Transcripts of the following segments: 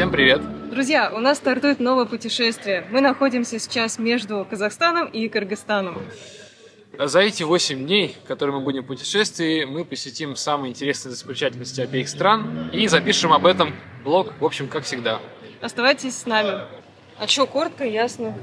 Всем привет! Друзья, у нас стартует новое путешествие. Мы находимся сейчас между Казахстаном и Кыргызстаном. За эти 8 дней, которые мы будем в путешествии, мы посетим самые интересные достопримечательности обеих стран и запишем об этом блог, в общем, как всегда. Оставайтесь с нами. А что, коротко, ясно.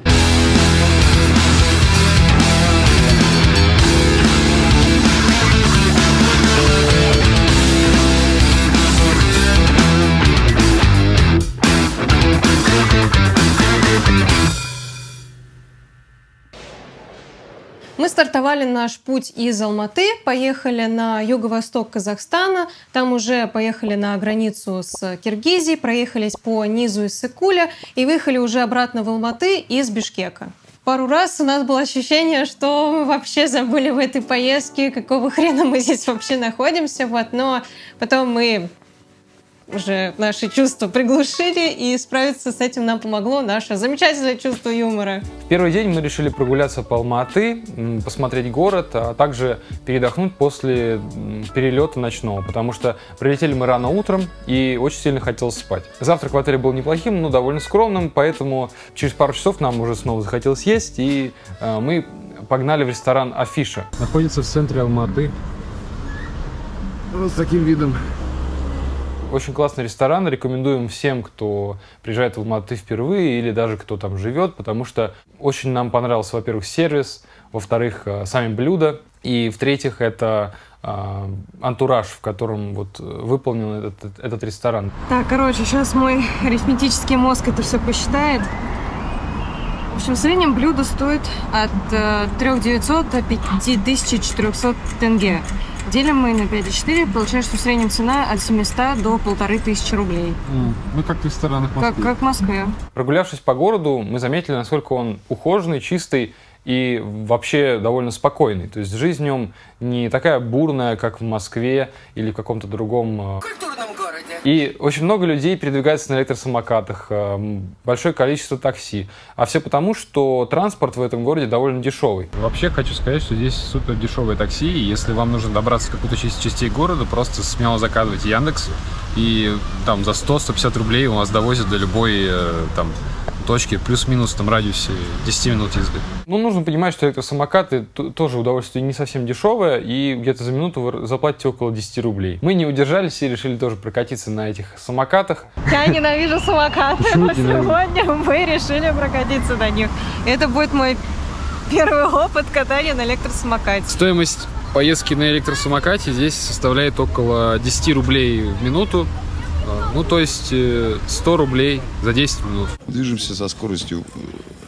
Мы стартовали наш путь из Алматы, поехали на юго-восток Казахстана, там уже поехали на границу с Киргизией, проехались по низу Иссыкуля и выехали уже обратно в Алматы из Бишкека. Пару раз у нас было ощущение, что мы вообще забыли в этой поездке, какого хрена мы здесь вообще находимся, вот, но потом мы уже наши чувства приглушили, и справиться с этим нам помогло наше замечательное чувство юмора. В первый день мы решили прогуляться по Алматы, посмотреть город, а также передохнуть после перелета ночного, потому что прилетели мы рано утром и очень сильно хотелось спать. Завтрак в отеле был неплохим, но довольно скромным, поэтому через пару часов нам уже снова захотелось есть, и э, мы погнали в ресторан Афиша. Находится в центре Алматы. Вот с таким видом. Очень классный ресторан, рекомендуем всем, кто приезжает в Алматы впервые или даже кто там живет, потому что очень нам понравился, во-первых, сервис, во-вторых, э, сами блюда, и в-третьих, это э, антураж, в котором вот выполнен этот, этот ресторан. Так, короче, сейчас мой арифметический мозг это все посчитает. В общем, в среднем блюдо стоит от э, 3900 до 5400 тенге. Делим мы на 5,4, получается, что в среднем цена от 700 до 1500 рублей. Mm. Ну, как в ресторанах Москвы. Как, как в Москве. Прогулявшись по городу, мы заметили, насколько он ухоженный, чистый и вообще довольно спокойный. То есть жизнь в нем не такая бурная, как в Москве или в каком-то другом... Э, Культурном и очень много людей передвигается на электросамокатах, э, большое количество такси. А все потому, что транспорт в этом городе довольно дешевый. Вообще хочу сказать, что здесь супер дешевое такси. И если вам нужно добраться в какую-то часть частей города, просто смело заказывайте Яндекс. И там за 100-150 рублей у вас довозят до любой э, там точки, плюс-минус там радиусе 10 минут езды. Ну, нужно понимать, что электросамокаты тоже удовольствие не совсем дешевое, и где-то за минуту вы заплатите около 10 рублей. Мы не удержались и решили тоже прокатиться на этих самокатах. Я ненавижу самокаты, но сегодня мы решили прокатиться на них. Это будет мой первый опыт катания на электросамокате. Стоимость поездки на электросамокате здесь составляет около 10 рублей в минуту. Ну, то есть 100 э, рублей за 10 минут. Движемся со скоростью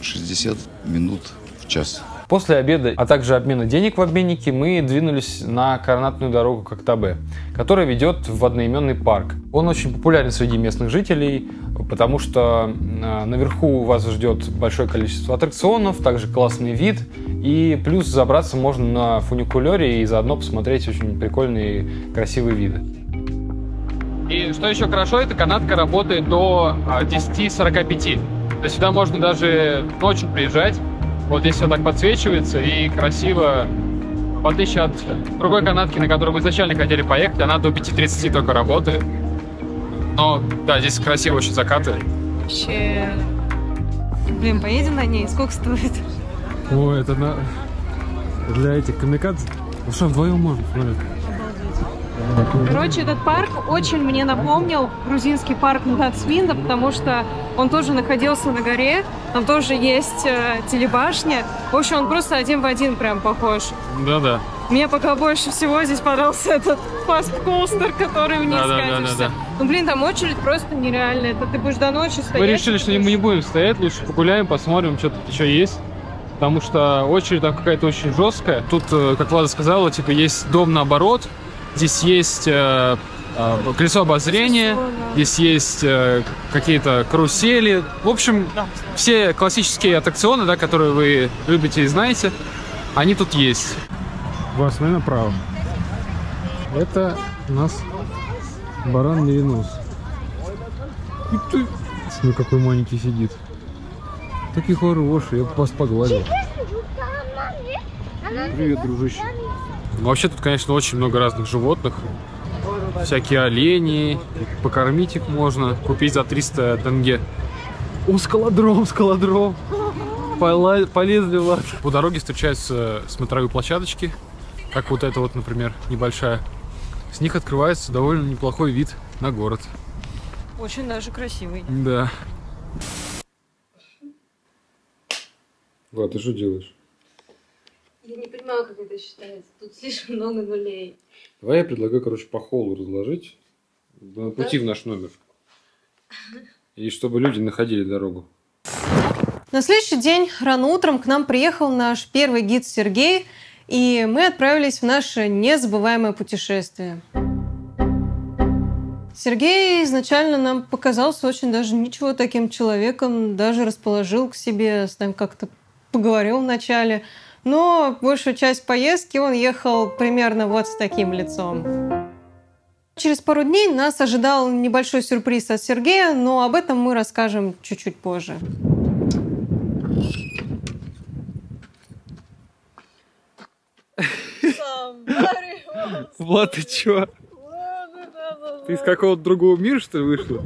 60 минут в час. После обеда, а также обмена денег в обменнике, мы двинулись на координатную дорогу Коктабе, которая ведет в одноименный парк. Он очень популярен среди местных жителей, потому что э, наверху вас ждет большое количество аттракционов, также классный вид, и плюс забраться можно на фуникулере и заодно посмотреть очень прикольные красивые виды. И что еще хорошо, эта канатка работает до 10.45. А, То есть сюда можно даже ночью приезжать. Вот здесь все так подсвечивается и красиво. В отличие от другой канатки, на которую мы изначально хотели поехать, она до 5.30 только работает. Но да, здесь красиво очень закаты. Вообще... Блин, поедем на ней? Сколько стоит? О, это на... Для этих камикадзе? Ну что, вдвоем можно, смотри. Короче, этот парк очень мне напомнил грузинский парк Нацвинда, потому что он тоже находился на горе, там тоже есть э, телебашня. В общем, он просто один в один прям похож. Да-да. Мне пока больше всего здесь понравился этот фаст-костер, который вниз да, катишься. Да, да, да. Ну, блин, там очередь просто нереальная. Это ты будешь до ночи стоять. Мы решили, что мы не будем стоять, лучше погуляем, посмотрим, что тут еще есть. Потому что очередь там какая-то очень жесткая. Тут, э, как Влада сказала, типа есть дом наоборот, Здесь есть э, э, колесо обозрения, здесь есть э, какие-то карусели. В общем, все классические аттракционы, да, которые вы любите и знаете, они тут есть. Вас направо. Это у нас баран Меринос. Смотри, какой маленький сидит. Такие хорошие, я вас погладил. Привет, дружище. Вообще тут, конечно, очень много разных животных. всякие олени, покормить их можно, купить за 300 тенге. О, скалодром, скалодром. Полезли в ад. По дороге встречаются смотровые площадочки, как вот эта вот, например, небольшая. С них открывается довольно неплохой вид на город. Очень даже красивый. Да. Влад, ты что делаешь? Я не понимаю, как это считается. Тут слишком много нулей. Давай я предлагаю, короче, по холлу разложить на пути в наш номер. И чтобы люди находили дорогу. На следующий день рано утром к нам приехал наш первый гид Сергей, и мы отправились в наше незабываемое путешествие. Сергей изначально нам показался очень даже ничего таким человеком, даже расположил к себе, с нами как-то поговорил вначале. Но большую часть поездки он ехал примерно вот с таким лицом. Через пару дней нас ожидал небольшой сюрприз от Сергея, но об этом мы расскажем чуть-чуть позже. Влад, ты чё? Ты из какого-то другого мира, что ли, вышла?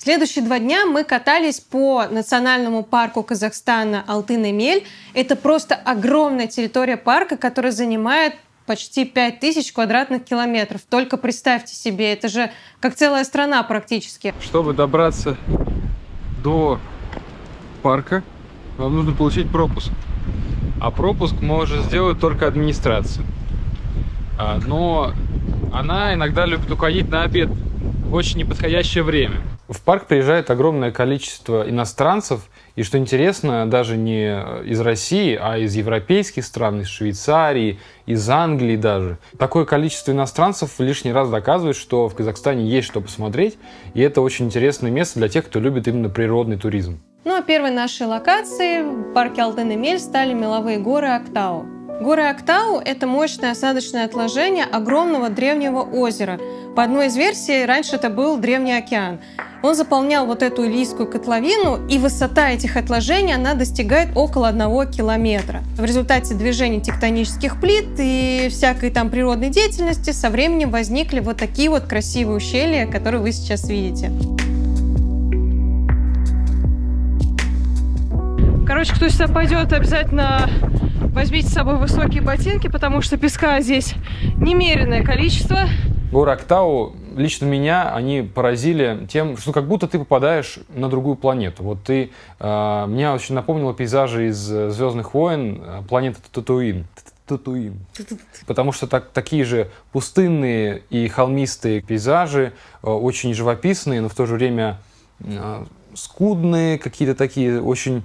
Следующие два дня мы катались по национальному парку Казахстана Алтын-Эмель. Это просто огромная территория парка, которая занимает почти 5000 квадратных километров. Только представьте себе, это же как целая страна практически. Чтобы добраться до парка, вам нужно получить пропуск. А пропуск может сделать только администрация. А, но она иногда любит уходить на обед в очень неподходящее время. В парк приезжает огромное количество иностранцев, и что интересно, даже не из России, а из европейских стран, из Швейцарии, из Англии даже. Такое количество иностранцев лишний раз доказывает, что в Казахстане есть что посмотреть, и это очень интересное место для тех, кто любит именно природный туризм. Ну а первой нашей локацией в парке Алтын-Эмель стали меловые горы Актау. Горы Актау – это мощное осадочное отложение огромного древнего озера. По одной из версий, раньше это был Древний океан. Он заполнял вот эту Илийскую котловину, и высота этих отложений, она достигает около одного километра. В результате движения тектонических плит и всякой там природной деятельности со временем возникли вот такие вот красивые ущелья, которые вы сейчас видите. Короче, кто сюда пойдет, обязательно возьмите с собой высокие ботинки, потому что песка здесь немеренное количество. Горы Актау лично меня они поразили тем, что как будто ты попадаешь на другую планету. Вот ты э, меня очень напомнило пейзажи из Звездных войн, э, планета Татуин. Татуин. Потому что так, такие же пустынные и холмистые пейзажи, э, очень живописные, но в то же время э, скудные, какие-то такие очень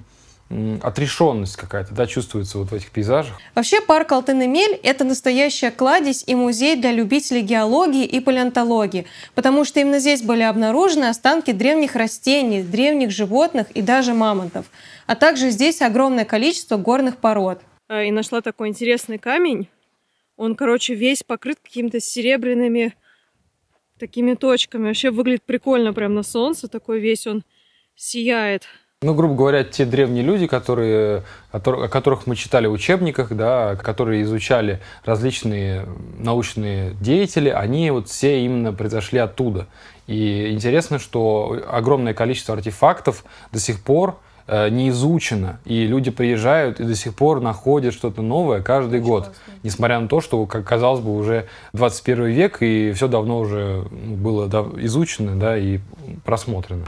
отрешенность какая-то, да, чувствуется вот в этих пейзажах. Вообще парк Алтын-Эмель – это настоящая кладезь и музей для любителей геологии и палеонтологии, потому что именно здесь были обнаружены останки древних растений, древних животных и даже мамонтов. А также здесь огромное количество горных пород. И нашла такой интересный камень. Он, короче, весь покрыт какими-то серебряными такими точками. Вообще выглядит прикольно прям на солнце. Такой весь он сияет. Ну, грубо говоря, те древние люди, которые, котор- о которых мы читали в учебниках, да, которые изучали различные научные деятели, они вот все именно произошли оттуда. И интересно, что огромное количество артефактов до сих пор э, не изучено, и люди приезжают и до сих пор находят что-то новое каждый год, несмотря на то, что, как казалось бы, уже 21 век, и все давно уже ну, было изучено да, и просмотрено.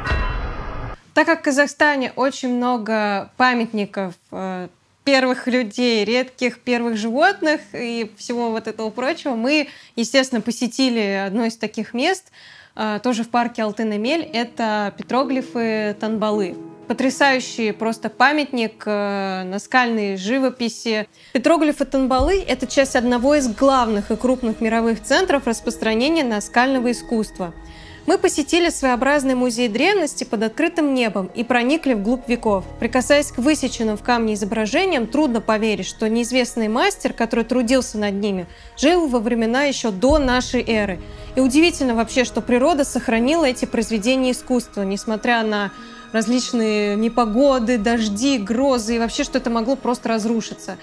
Так как в Казахстане очень много памятников э, первых людей, редких первых животных и всего вот этого прочего, мы, естественно, посетили одно из таких мест, э, тоже в парке Алтын-Эмель, это петроглифы Танбалы. Потрясающий просто памятник э, наскальной живописи. Петроглифы Танбалы – это часть одного из главных и крупных мировых центров распространения наскального искусства – мы посетили своеобразный музей древности под открытым небом и проникли вглубь веков. Прикасаясь к высеченным в камне изображениям, трудно поверить, что неизвестный мастер, который трудился над ними, жил во времена еще до нашей эры. И удивительно вообще, что природа сохранила эти произведения искусства, несмотря на различные непогоды, дожди, грозы и вообще, что это могло просто разрушиться.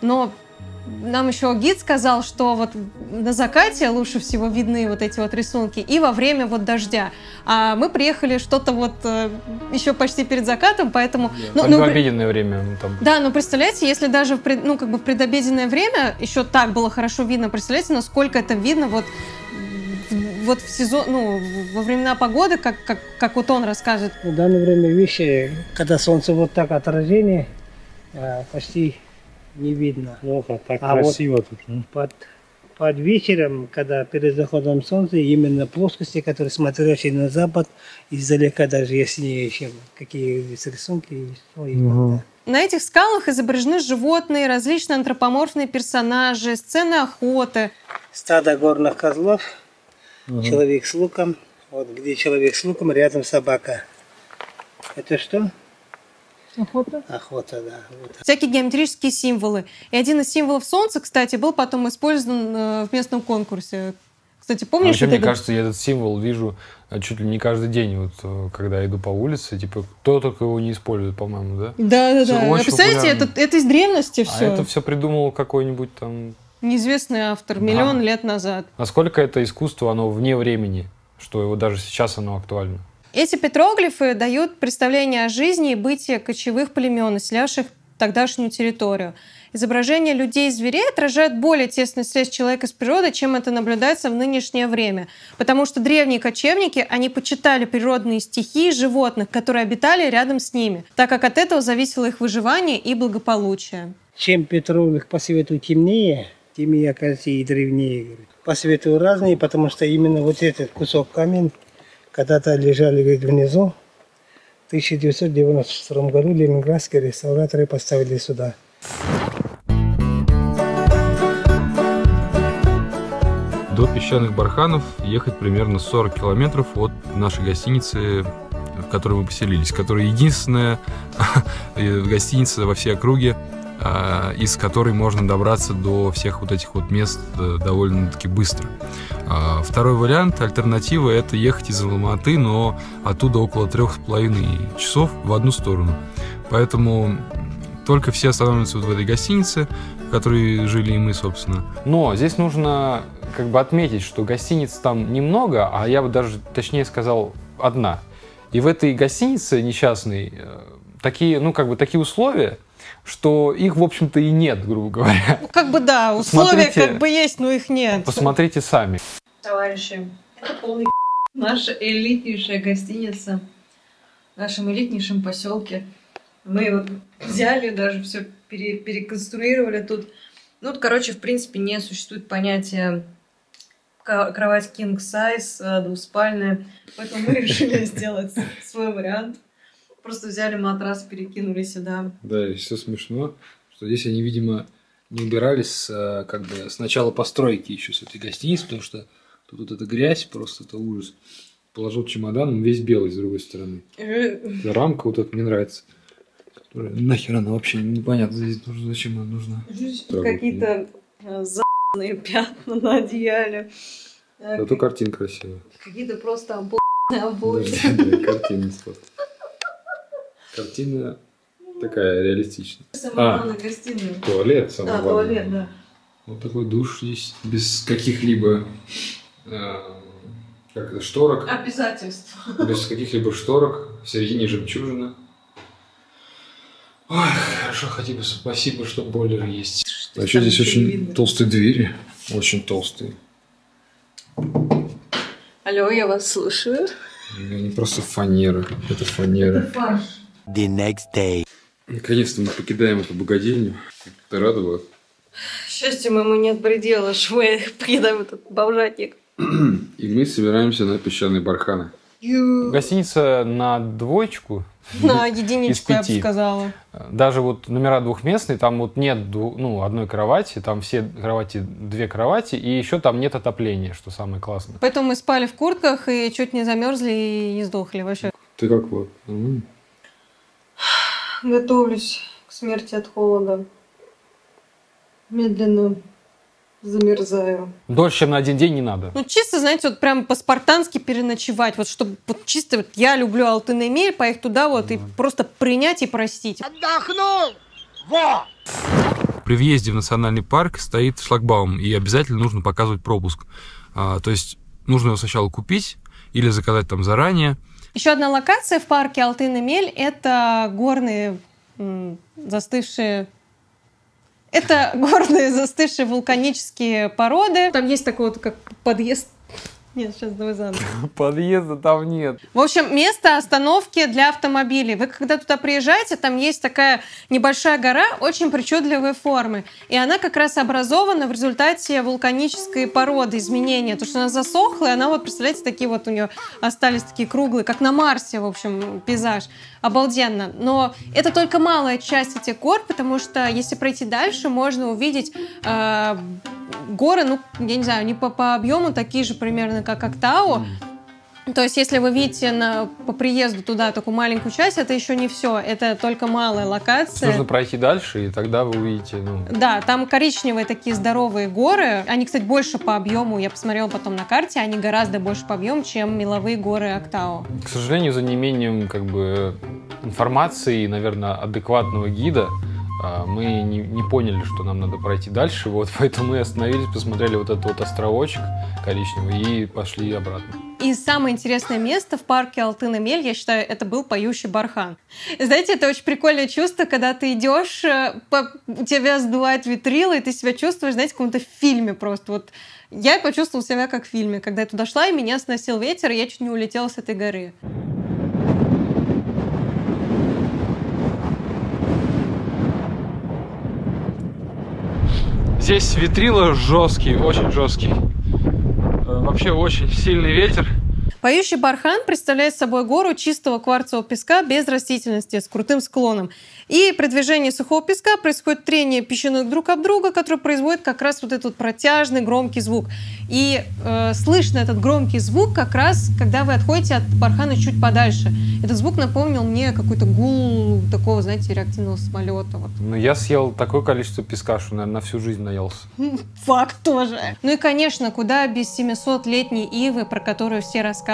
Но нам еще гид сказал, что вот на закате лучше всего видны вот эти вот рисунки и во время вот дождя. А мы приехали что-то вот э, еще почти перед закатом, поэтому... Ну, ну, обеденное время. Ну, там. Да, но представляете, если даже в, пред, ну, как бы в предобеденное время еще так было хорошо видно, представляете, насколько это видно вот вот в сезон, ну, во времена погоды, как, как, как вот он рассказывает. В данное время вещи, когда солнце вот так отражение, а, почти не видно. Плохо, так а красиво вот тут. Под, под вечером, когда перед заходом солнца, именно плоскости, которые смотрящие на запад, издалека даже яснее, чем какие рисунки. Угу. На этих скалах изображены животные, различные антропоморфные персонажи, сцены охоты. Стадо горных козлов, угу. человек с луком. Вот где человек с луком, рядом собака. Это что? Охота? Охота, да. Вот. Всякие геометрические символы. И один из символов Солнца, кстати, был потом использован э, в местном конкурсе. Кстати, помнишь? А вообще, мне это... кажется, я этот символ вижу э, чуть ли не каждый день, вот э, когда иду по улице, типа, кто только его не использует, по-моему, да? Да, да, да. Представляете, это, это из древности все. А это все придумал какой-нибудь там... Неизвестный автор, миллион да. лет назад. Насколько это искусство, оно вне времени, что его даже сейчас оно актуально? Эти петроглифы дают представление о жизни и бытии кочевых племен, населявших тогдашнюю территорию. Изображения людей и зверей отражают более тесную связь человека с природой, чем это наблюдается в нынешнее время. Потому что древние кочевники, они почитали природные стихии животных, которые обитали рядом с ними, так как от этого зависело их выживание и благополучие. Чем петроглиф по свету темнее, тем и, оказывается, и древнее. По свету разные, потому что именно вот этот кусок камень когда-то лежали говорит, внизу. В 1992 году ленинградские реставраторы поставили сюда. До песчаных барханов ехать примерно 40 километров от нашей гостиницы, в которой мы поселились, которая единственная гостиница во всей округе, из которой можно добраться до всех вот этих вот мест э, довольно-таки быстро. А, второй вариант, альтернатива, это ехать из Алматы, но оттуда около трех с половиной часов в одну сторону. Поэтому только все останавливаются вот в этой гостинице, в которой жили и мы, собственно. Но здесь нужно как бы отметить, что гостиниц там немного, а я бы даже точнее сказал одна. И в этой гостинице несчастной э, такие, ну, как бы такие условия, что их, в общем-то, и нет, грубо говоря. Ну, как бы да, условия как бы есть, но их нет. Посмотрите сами. Товарищи, это полный наша элитнейшая гостиница в нашем элитнейшем поселке. Мы вот взяли, даже все пере, переконструировали тут. Ну, вот, короче, в принципе, не существует понятия кровать king size, э, двуспальная. Поэтому мы решили сделать свой вариант. Просто взяли матрас, перекинули сюда. Да, и все смешно, что здесь они, видимо, не убирались а, как бы с начала постройки еще с этой гостиницы, потому что тут вот эта грязь, просто это ужас. Положил чемодан, он весь белый с другой стороны. Э. Рамка вот эта мне нравится. Нахер она вообще непонятно здесь нужна, зачем она нужна. Какие-то э, за***ные пятна на одеяле. Зато картин красивая. Какие-то просто обои. Картины Картина такая реалистичная. Самая а, гостиная. Туалет самый А, туалет, да. Вот такой душ здесь без каких-либо э, как это, шторок. Обязательств. Без каких-либо шторок. В середине жемчужина. Ой, хорошо, хотя бы спасибо, что бойлер есть. Что а еще здесь очень видно. толстые двери. Очень толстые. Алло, я вас слушаю. Не просто фанера. Это фанера. Это фарш the next day. Наконец-то мы покидаем эту богадельню. Ты рада была? Счастью моему нет предела, что мы покидаем этот бомжатник. И мы собираемся на песчаные барханы. Гостиница на двоечку. На единичку, я бы сказала. Даже вот номера двухместные, там вот нет ну, одной кровати, там все кровати, две кровати, и еще там нет отопления, что самое классное. Поэтому мы спали в куртках и чуть не замерзли и не сдохли вообще. Ты как вот? Готовлюсь к смерти от холода. Медленно замерзаю. Дольше, чем на один день не надо. Ну, чисто, знаете, вот прям по-спартански переночевать. Вот чтобы вот чисто вот я люблю Алтын Эмель, поехать туда вот mm. и просто принять и простить. Отдохнул! Во! при въезде в национальный парк стоит шлагбаум, и обязательно нужно показывать пропуск. А, то есть нужно его сначала купить или заказать там заранее. Еще одна локация в парке Алтын-Эмель – это горные застывшие это горные застывшие вулканические породы. Там есть такой вот как подъезд нет, сейчас давай заново. Подъезда там нет. В общем, место остановки для автомобилей. Вы когда туда приезжаете, там есть такая небольшая гора очень причудливой формы. И она как раз образована в результате вулканической породы, изменения. То, что она засохла, и она вот, представляете, такие вот у нее остались такие круглые, как на Марсе, в общем, пейзаж. Обалденно. Но это только малая часть этих гор, потому что если пройти дальше, можно увидеть э, горы, ну, я не знаю, они по, по объему такие же примерно, как Актау. То есть, если вы видите на, по приезду туда такую маленькую часть, это еще не все, это только малая локация. Нужно пройти дальше, и тогда вы увидите. Ну... Да, там коричневые такие здоровые горы. Они, кстати, больше по объему. Я посмотрела потом на карте, они гораздо больше по объему, чем меловые горы Актау. К сожалению, за неимением как бы информации, наверное, адекватного гида, мы не, не поняли, что нам надо пройти дальше, вот, поэтому мы остановились, посмотрели вот этот вот островочек коричневый и пошли обратно. И самое интересное место в парке Алтын-Эмель, я считаю, это был поющий бархан. Знаете, это очень прикольное чувство, когда ты идешь, э, по, тебя сдувает витрила, и ты себя чувствуешь, знаете, в каком-то фильме просто. Вот я почувствовала себя как в фильме, когда я туда шла, и меня сносил ветер, и я чуть не улетела с этой горы. Здесь ветрила жесткий, очень жесткий. Э, вообще очень сильный ветер. Поющий бархан представляет собой гору чистого кварцевого песка без растительности с крутым склоном. И при движении сухого песка происходит трение песчинок друг об друга, которое производит как раз вот этот протяжный громкий звук. И э, слышно этот громкий звук как раз, когда вы отходите от бархана чуть подальше. Этот звук напомнил мне какой-то гул такого, знаете, реактивного самолета. Вот. Ну, я съел такое количество песка, что, наверное, на всю жизнь наелся. Факт тоже. Ну и, конечно, куда без 700-летней ивы, про которую все рассказывают,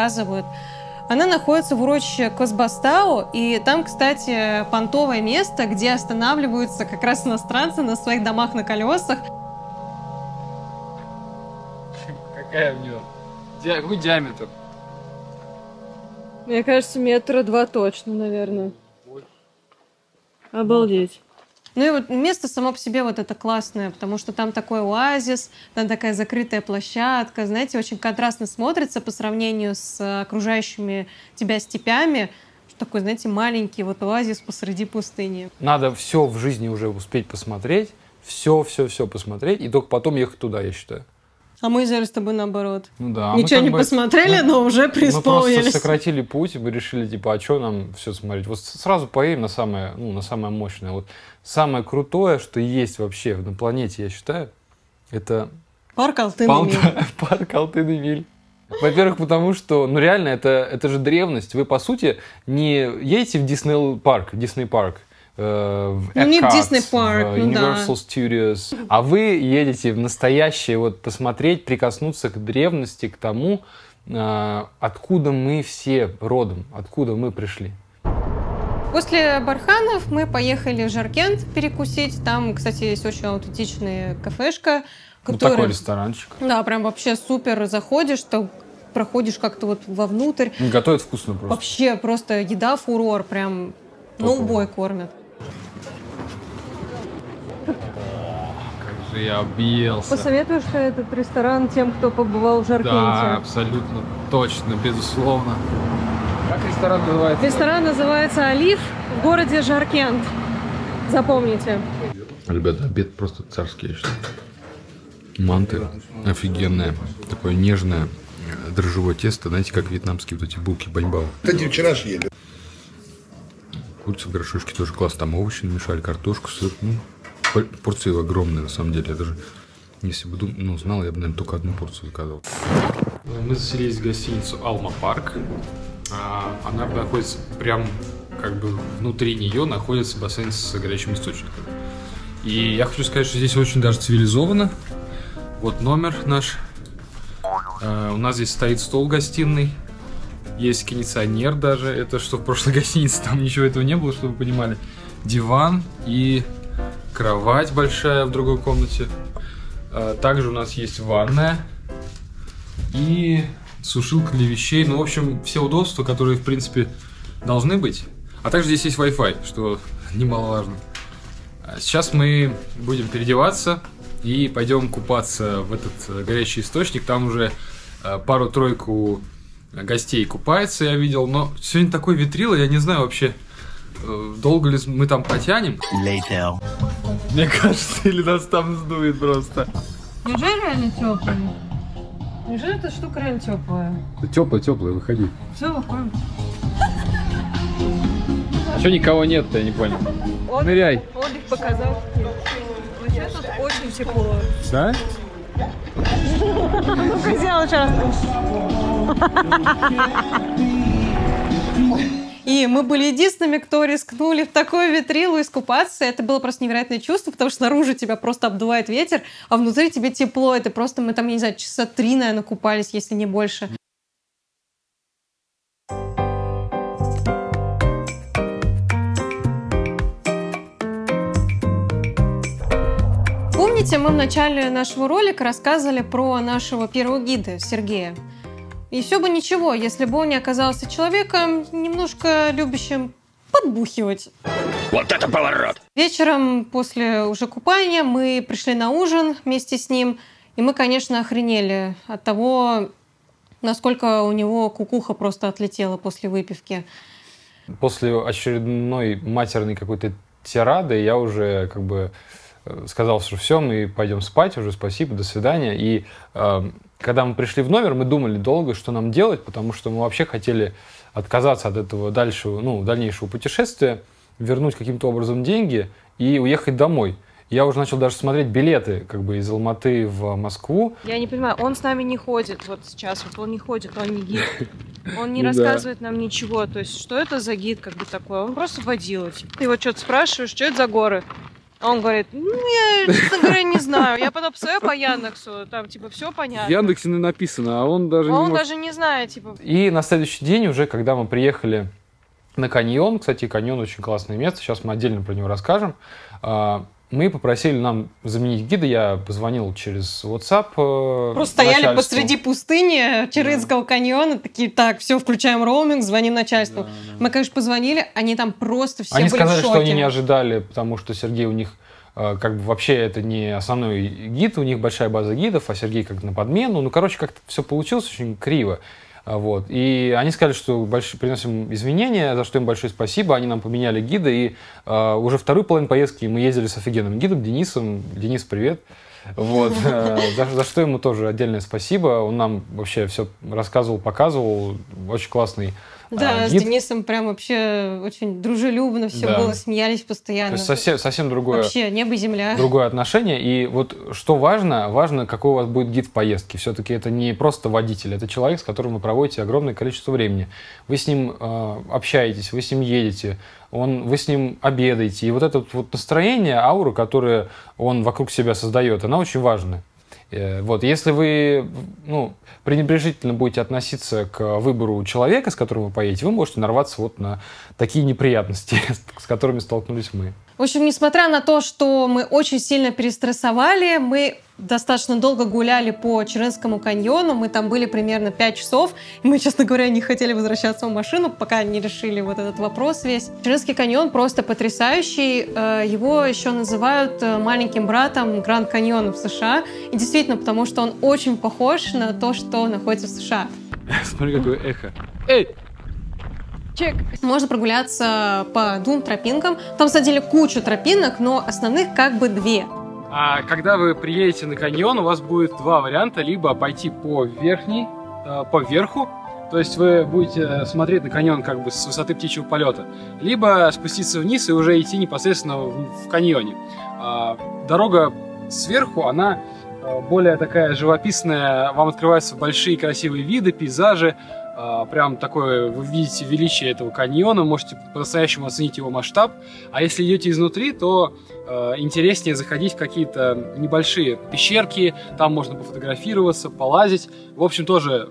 она находится в урочище Косбастау, и там, кстати, понтовое место, где останавливаются как раз иностранцы на своих домах на колесах. Какая у нее? Какой диаметр? Мне кажется, метра два точно, наверное. Обалдеть. Ну и вот место само по себе вот это классное, потому что там такой оазис, там такая закрытая площадка, знаете, очень контрастно смотрится по сравнению с окружающими тебя степями. Такой, знаете, маленький вот оазис посреди пустыни. Надо все в жизни уже успеть посмотреть, все, все, все посмотреть, и только потом ехать туда, я считаю. А мы взяли с тобой наоборот. Ну да. Ничего не бы, посмотрели, мы, но уже преисполнились. Мы просто сократили путь, мы решили, типа, а что нам все смотреть? Вот сразу поедем на самое, ну, на самое мощное. Вот самое крутое, что есть вообще на планете, я считаю, это... Парк Алтын-Эмиль. Парк Алтын-Эмиль. Во-первых, потому что, ну реально, это, это же древность. Вы, по сути, не едете в Disney Park, Disney Park, в ну, не в Disney Park, в Universal ну, да. Studios. А вы едете в настоящее, вот посмотреть, прикоснуться к древности, к тому, э, откуда мы все родом, откуда мы пришли. После Барханов мы поехали в Жаркент перекусить. Там, кстати, есть очень аутентичная кафешка. Ну, такой ресторанчик. Да, прям вообще супер. Заходишь, то проходишь как-то вот вовнутрь. Готовят вкусно просто. Вообще просто еда фурор, прям ну убой кормят. Как же я объелся. Посоветуешь ты этот ресторан тем, кто побывал в Жаркенте? Да, абсолютно точно, безусловно. Как ресторан называется? Ресторан называется «Олив» в городе Жаркент. Запомните. Ребята, обед просто царский, я считаю. Манты офигенная. Такое нежное дрожжевое тесто, знаете, как вьетнамские вот эти булки баньбао. Кстати, вчера съели. Курица в горшочке тоже классно. Там овощи намешали, картошку, сыр. Ну, порции огромные, на самом деле. Я даже, если бы ну, знал, я бы, наверное, только одну порцию заказывал. Мы заселились в гостиницу Алма Парк. А, она находится прям как бы внутри нее находится бассейн с горячим источником. И я хочу сказать, что здесь очень даже цивилизованно. Вот номер наш. А, у нас здесь стоит стол гостиный. Есть кондиционер даже. Это что в прошлой гостинице там ничего этого не было, чтобы вы понимали. Диван и кровать большая в другой комнате. А, также у нас есть ванная и сушилка для вещей. Ну, в общем, все удобства, которые, в принципе, должны быть. А также здесь есть Wi-Fi, что немаловажно. А сейчас мы будем переодеваться и пойдем купаться в этот э, горячий источник. Там уже э, пару-тройку гостей купается, я видел. Но сегодня такой ветрило, я не знаю вообще, э, долго ли мы там потянем. Later. Мне кажется, или нас там сдует просто. Неужели реально теплый? Неужели эта штука реально теплая? Теплая, теплая, выходи. Все, выходим. А что никого нет-то, я не понял. Он, Ныряй. Он их показал. Вообще тут очень тепло. Да? Ну-ка, сделал сейчас. И мы были единственными, кто рискнули в такую ветрилу искупаться. Это было просто невероятное чувство, потому что снаружи тебя просто обдувает ветер, а внутри тебе тепло. Это просто мы там, не знаю, часа три, наверное, купались, если не больше. Помните, мы в начале нашего ролика рассказывали про нашего первого гида Сергея. И все бы ничего, если бы он не оказался человеком, немножко любящим подбухивать. Вот это поворот! Вечером после уже купания мы пришли на ужин вместе с ним, и мы, конечно, охренели от того, насколько у него кукуха просто отлетела после выпивки. После очередной матерной какой-то тирады я уже как бы сказал, что все, мы пойдем спать уже, спасибо, до свидания. И э, когда мы пришли в номер, мы думали долго, что нам делать, потому что мы вообще хотели отказаться от этого дальшего, ну, дальнейшего путешествия, вернуть каким-то образом деньги и уехать домой. Я уже начал даже смотреть билеты как бы из Алматы в Москву. Я не понимаю, он с нами не ходит вот сейчас, вот он не ходит, он не гид. Он не Да. рассказывает нам ничего. То есть, что это за гид как бы такой? Он просто водила. Типа. Ты его что-то спрашиваешь, что это за горы? А он говорит, ну, я, честно говоря, не знаю. Я потом посмотрю по Яндексу, там, типа, все В понятно. Яндексе написано, а он даже А не он может... даже не знает, типа, И на следующий день уже, когда мы приехали на каньон, кстати, каньон очень классное место, сейчас мы отдельно про него расскажем, а, мы попросили нам заменить гида, я позвонил через WhatsApp. э, Просто стояли посреди пустыни Чирынского каньона, такие, так, все, включаем роуминг, звоним начальству. Мы, конечно, позвонили, они там просто все Они были сказали, в шоке. что они не ожидали, потому что Сергей у них э, как бы вообще это не основной гид, у них большая база гидов, а Сергей как на подмену. Ну, короче, как-то все получилось очень криво. А, Вот. И они сказали, что больш... приносим извинения, за что им большое спасибо. Они нам поменяли гида, и э, уже вторую половину поездки мы ездили с офигенным гидом Денисом. Денис, привет. Вот. Э, За, за что ему тоже отдельное спасибо. Он нам вообще все рассказывал, показывал. Очень классный Да, а, с гид. Денисом прям вообще очень дружелюбно все Да. было, смеялись То постоянно. есть совсем, совсем другое. Вообще, небо и земля. другое отношение. И вот что важно, важно, какой у вас будет гид в поездке. Все-таки это не просто водитель, это человек, с которым вы проводите огромное количество времени. Вы с ним э, общаетесь, вы с ним едете, он, вы с ним обедаете. И вот это вот настроение, аура, которое он вокруг себя создает, она очень важна. Э, Вот, если вы ну, пренебрежительно будете относиться к выбору человека, с которым вы поедете, вы можете нарваться вот на такие неприятности, с которыми столкнулись мы. В общем, несмотря на то, что мы очень сильно перестрессовали, мы достаточно долго гуляли по Чирынскому каньону, мы там были примерно 5 часов, и мы, честно говоря, не хотели возвращаться в машину, пока не решили вот этот вопрос весь. Чирынский каньон просто потрясающий, Э, его еще называют э, маленьким братом Гранд Каньона в США, и действительно, потому что он очень похож на то, что находится в США. Смотри, какое эхо. Эй! Чек. Можно прогуляться по двум тропинкам. Там, садили кучу тропинок, но основных как бы две. А когда вы приедете на каньон, у вас будет два варианта. Либо пойти по верхней, э, по верху, то есть вы будете смотреть на каньон как бы с высоты птичьего полета, либо спуститься вниз и уже идти непосредственно в, в каньоне. А, дорога сверху, она э, более такая живописная, вам открываются большие красивые виды, пейзажи, прям такое, вы видите величие этого каньона, можете по-настоящему оценить его масштаб. А если идете изнутри, то э, интереснее заходить в какие-то небольшие пещерки, там можно пофотографироваться, полазить. В общем, тоже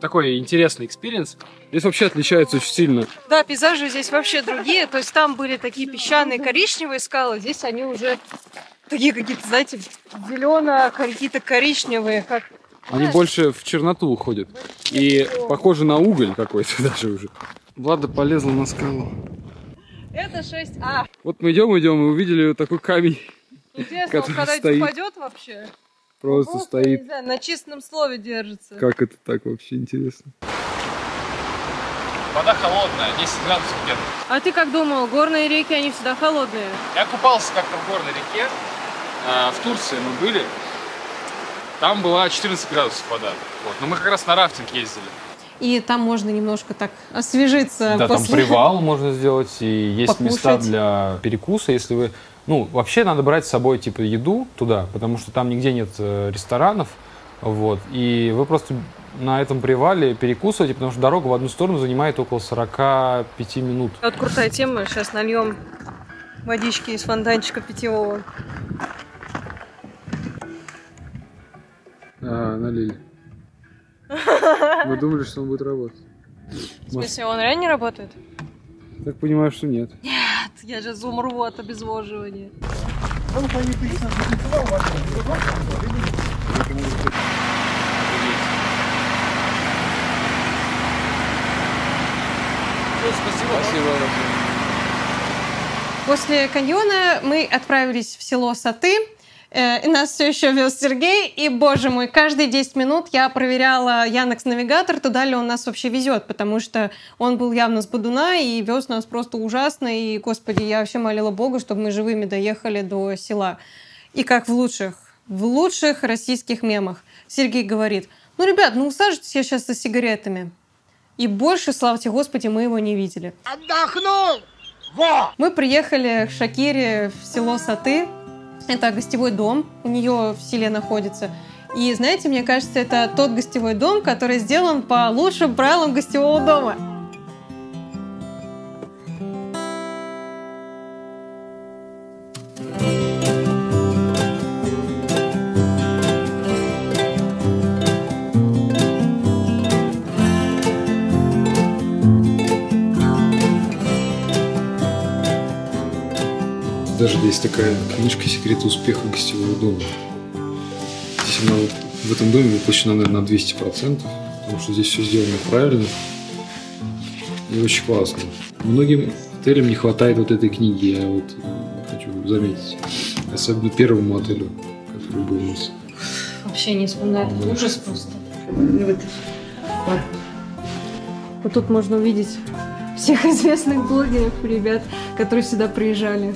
такой интересный experience. Здесь вообще отличается очень сильно. Да, пейзажи здесь вообще другие. То есть там были такие песчаные коричневые скалы, здесь они уже такие какие-то, знаете, зелено какие-то коричневые, как Они больше в черноту уходят. И похожи на уголь какой-то даже уже. Влада полезла на скалу. это 6А. Вот мы идем, идем, и увидели вот такой камень. Интересно, он Который когда стоит. упадет вообще? Просто Просто, стоит. не знаю, на чистом слове держится. Как это так вообще интересно? Вода холодная, 10 градусов где-то. А ты как думал, горные реки, они всегда холодные? Я купался как-то в горной реке. А, в Турции мы были. Там была 14 градусов вода. Вот. Но мы как раз на рафтинг ездили. И там можно немножко так освежиться Да, там после... привал можно сделать, и есть Покушать. места для перекуса, если вы... Ну, вообще надо брать с собой, типа, еду туда, потому что там нигде нет э, ресторанов, вот, и вы просто на этом привале перекусываете, потому что дорога в одну сторону занимает около 45 минут. Вот крутая тема. Сейчас нальем водички из фонтанчика питьевого. А, налили. Мы думали, что он будет работать. В смысле, он реально не работает? Так понимаю, что нет. Нет, я же умру от обезвоживания. После каньона мы отправились в село Саты. Э, И нас все еще вез Сергей. И, боже мой, каждые 10 минут я проверяла Яндекс Навигатор, туда ли он нас вообще везет, потому что он был явно с Бодуна и вез нас просто ужасно. И, господи, я вообще молила Бога, чтобы мы живыми доехали до села. И как в лучших, в лучших российских мемах. Сергей говорит, ну, ребят, ну усаживайтесь я сейчас за сигаретами. И больше, славьте Господи, мы его не видели. Отдохнул! Мы приехали к Шакире в село Саты. Это гостевой дом, у нее в селе находится. И знаете, мне кажется, это тот гостевой дом, который сделан по лучшим правилам гостевого дома. Даже есть такая книжка «Секреты успеха гостевого дома». Здесь она вот в этом доме воплощена, наверное, на 200%, потому что здесь все сделано правильно и очень классно. Многим отелям не хватает вот этой книги, я вот хочу заметить. Особенно первому отелю, который был у нас. Вообще не вспоминаю, это ужас просто. Вот. Вот тут можно увидеть всех известных блогеров, ребят, которые сюда приезжали.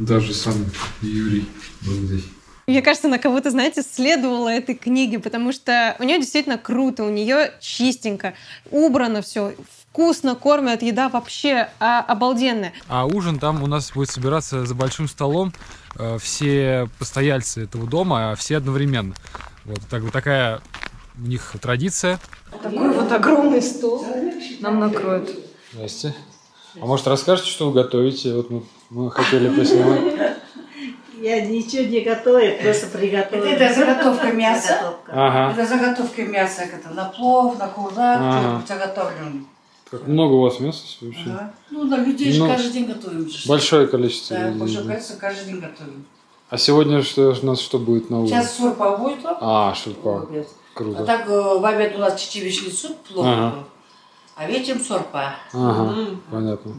Даже сам Юрий был здесь. Мне кажется, она кого-то, знаете, следовала этой книге, потому что у нее действительно круто, у нее чистенько, убрано все, вкусно кормят, еда вообще а, обалденная. А ужин там у нас будет собираться за большим столом э, все постояльцы этого дома, а все одновременно. Вот так, вот такая у них традиция. Такой вот огромный стол нам накроют. Здрасте. А может расскажете, что вы готовите? Вот мы, мы хотели поснимать. Я ничего не готовлю, просто приготовила. Это заготовка мяса. Заготовка. Ага. Это заготовки мяса, это на плов, на курдак, Ага. заготовлен. Как много у вас мяса вообще? Ага. Ну, на людей же Ну, каждый день готовим. же. Большое количество Да, людей, большое количество каждый день готовим. А сегодня что у нас что будет на ужин? Сейчас сорпа будет. А, шурпа. обед. А Круто. так э, в обед у нас чечевичный суп, плов, Ага. А вечером сорпа. Ага, понятно.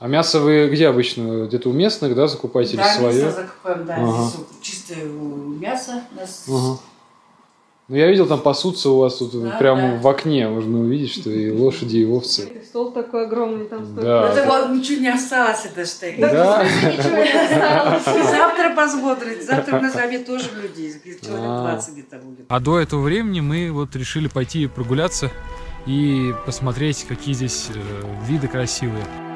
А мясо вы где обычно? Где-то у местных, да, закупаете Да, или свое? мясо закупаем, да, Ага. здесь чистое мясо. у нас. Ага. Ну, я видел, там пасутся у вас тут Да, прямо да. в окне. Можно увидеть, что и лошади, и овцы. Стол такой огромный, там столько. Да. Это вот ничего не осталось, это что. Да? Ничего не осталось. Завтра посмотрите. Завтра у нас обед тоже людей. Человек А. 20 где-то будет. А до этого времени мы вот решили пойти прогуляться и посмотреть, какие здесь э, виды красивые.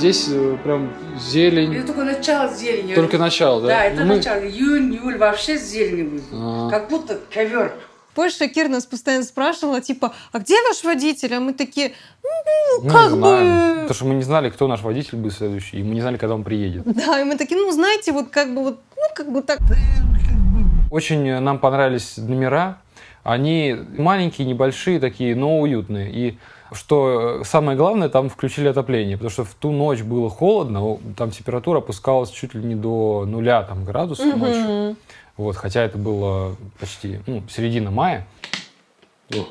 Здесь э, прям зелень. Это только начало зелени. Только начало, да? Да, это Ну, мы- начало. Июнь, июль вообще зелени будет. А. Как будто ковер. Позже Кир нас постоянно спрашивала, типа, а где ваш водитель? А мы такие, ну, Мы как знаем, бы... Потому что мы не знали, кто наш водитель будет следующий, и мы не знали, когда он приедет. Да, и мы такие, ну, знаете, вот как бы вот, ну, как бы так. Очень нам понравились номера. Они маленькие, небольшие такие, но уютные. И что э, самое главное, там включили отопление, потому что в ту ночь было холодно, там температура опускалась чуть ли не до нуля там, градусов ночью. Мгм. Вот, хотя это было почти ну, середина мая. О.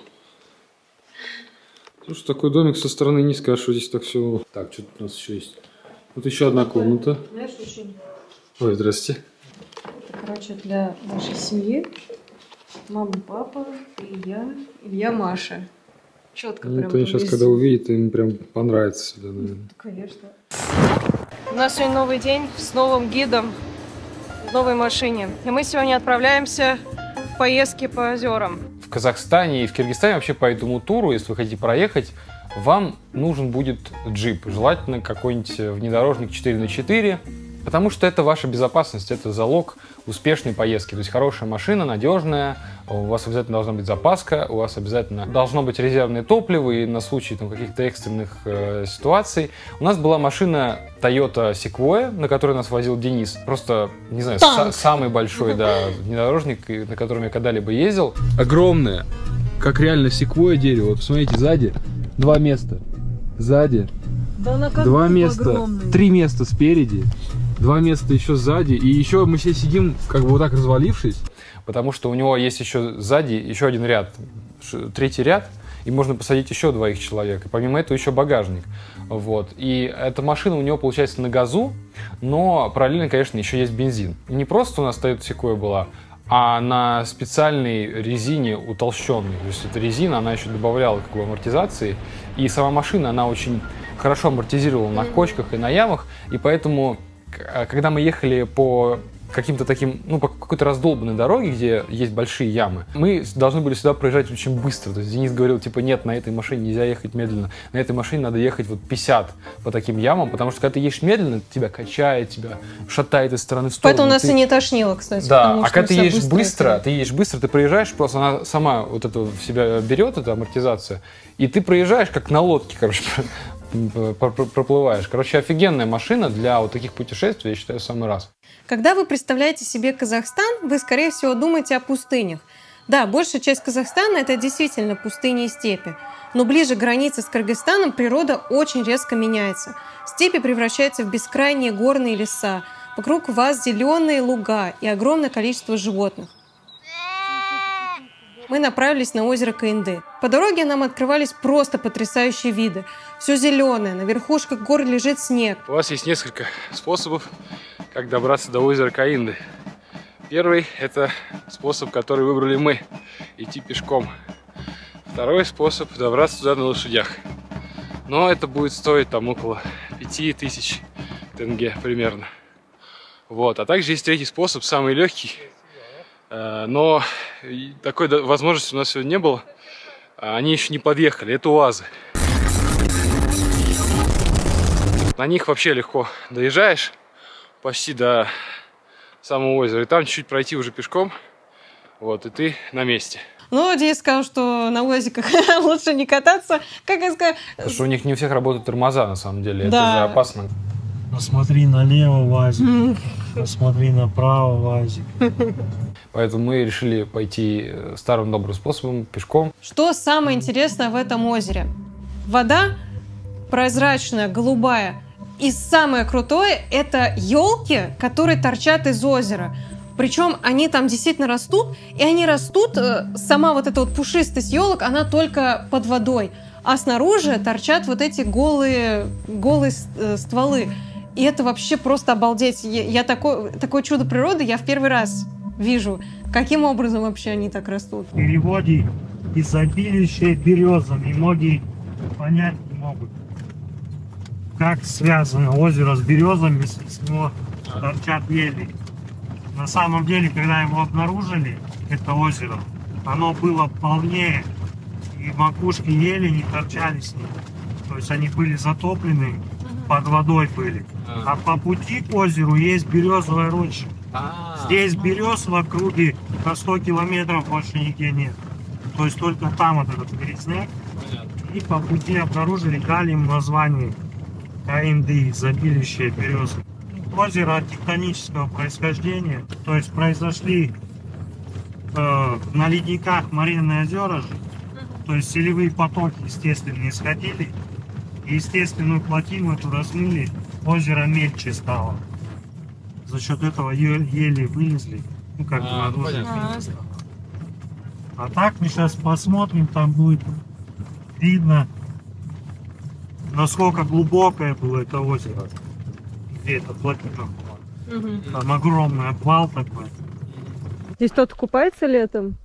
Слушай, такой домик со стороны не скажешь, что здесь так все... Так, что тут у нас еще есть? Вот еще одна комната. Знаешь, очень... Ой, здрасте. Короче, для нашей семьи мама, папа, Илья, Илья, Маша. Четко Ну, прям. вот они сейчас, когда увидят, им прям понравится сюда, наверное. Конечно. У нас сегодня новый день с новым гидом в новой машине. И мы сегодня отправляемся в поездки по озерам. В Казахстане и в Киргизстане вообще по этому туру, если вы хотите проехать, вам нужен будет джип. Желательно какой-нибудь э, внедорожник 4 на 4 потому что это ваша безопасность, это залог успешной поездки. То есть хорошая машина, надежная, у вас обязательно должна быть запаска, у вас обязательно должно быть резервное топливо и на случай там, каких-то экстренных э, ситуаций. У нас была машина Toyota Sequoia, на которой нас возил Денис. Просто, не знаю, са- самый большой, да, внедорожник, на котором я когда-либо ездил. Огромное, как реально секвое дерево. Вот посмотрите, сзади два места. Сзади Да она два места, три места спереди, два места еще сзади. И еще мы все сидим, как бы вот так развалившись. потому что у него есть еще сзади еще один ряд, третий ряд, и можно посадить еще двоих человек. И помимо этого еще багажник. Вот. И эта машина у него получается на газу, но параллельно, конечно, еще есть бензин. И не просто у нас Toyota Sequoia была, а на специальной резине утолщенной. То есть эта резина, она еще добавляла как бы амортизации. И сама машина, она очень хорошо амортизировала на кочках и на ямах. И поэтому, когда мы ехали по каким-то таким, ну, по какой-то раздолбанной дороге, где есть большие ямы, мы должны были сюда проезжать очень быстро. То есть Денис говорил, типа, нет, на этой машине нельзя ехать медленно. На этой машине надо ехать вот 50 по таким ямам, потому что когда ты едешь медленно, тебя качает, тебя шатает из стороны в сторону. Поэтому нас Ты- и не тошнило, кстати. да, а когда ты едешь быстро, ехали. ты едешь быстро, ты проезжаешь, просто она сама вот это в себя берет, эта амортизация, и ты проезжаешь как на лодке, короче, проплываешь. Короче, офигенная машина для вот таких путешествий, я считаю, в самый раз. Когда вы представляете себе Казахстан, вы, скорее всего, думаете о пустынях. Да, большая часть Казахстана – это действительно пустыни и степи. Но ближе к границе с Кыргызстаном природа очень резко меняется. Степи превращаются в бескрайние горные леса. Вокруг вас зеленые луга и огромное количество животных. Мы направились на озеро Каинды. По дороге нам открывались просто потрясающие виды. Все зеленое, на верхушках гор лежит снег. У вас есть несколько способов, как добраться до озера Каинды. Первый – это способ, который выбрали мы – идти пешком. Второй способ – добраться туда на лошадях. Но это будет стоить там около 5000 тенге примерно. Вот. А также есть третий способ, самый легкий. Э, Но такой возможности у нас сегодня не было. А Они еще не подъехали. Это УАЗы. На них вообще легко доезжаешь почти до самого озера. И там чуть-чуть пройти уже пешком. Вот, и ты на месте. Но Денис сказал, что на УАЗиках лучше не кататься. Как я сказала, Потому что у них не у всех работают тормоза, на самом деле. Да. Это же опасно. Посмотри налево, Вазик. Посмотри направо, Вазик. Поэтому мы решили пойти э, старым добрым способом, пешком. Что самое интересное в этом озере? Вода прозрачная, голубая. И самое крутое – это елки, которые торчат из озера. Причем они там действительно растут, и они растут, э, сама вот эта вот пушистость елок, она только под водой. А снаружи торчат вот эти голые, голые э, стволы. И это вообще просто обалдеть. Я, я такое, такое чудо природы я в первый раз вижу. Каким образом вообще они так растут? В переводе изобилующее березами. Многие понять не могут. Как связано озеро с березами, если с него торчат ели. На самом деле, когда его обнаружили, это озеро, оно было полнее, и макушки ели не торчали с ним. То есть они были затоплены, под водой были. А по пути к озеру есть березовая роща. Здесь берез в округе на 100 километров больше нигде нет. То есть только там вот этот березняк. И по пути обнаружили, дали им название КНД, изобилище березы. Озеро тектонического происхождения, то есть произошли э, на ледниках моренные озера то есть селевые потоки, естественно, исходили, и естественную плотину эту размыли, озеро мельче стало. За счет этого еле вылезли, ну как бы А, над озером понятно. мельче стало. А так мы сейчас посмотрим, там будет видно, насколько глубокое было это озеро. Где эта плотина была. Там огромный обвал такой. Здесь кто-то купается летом?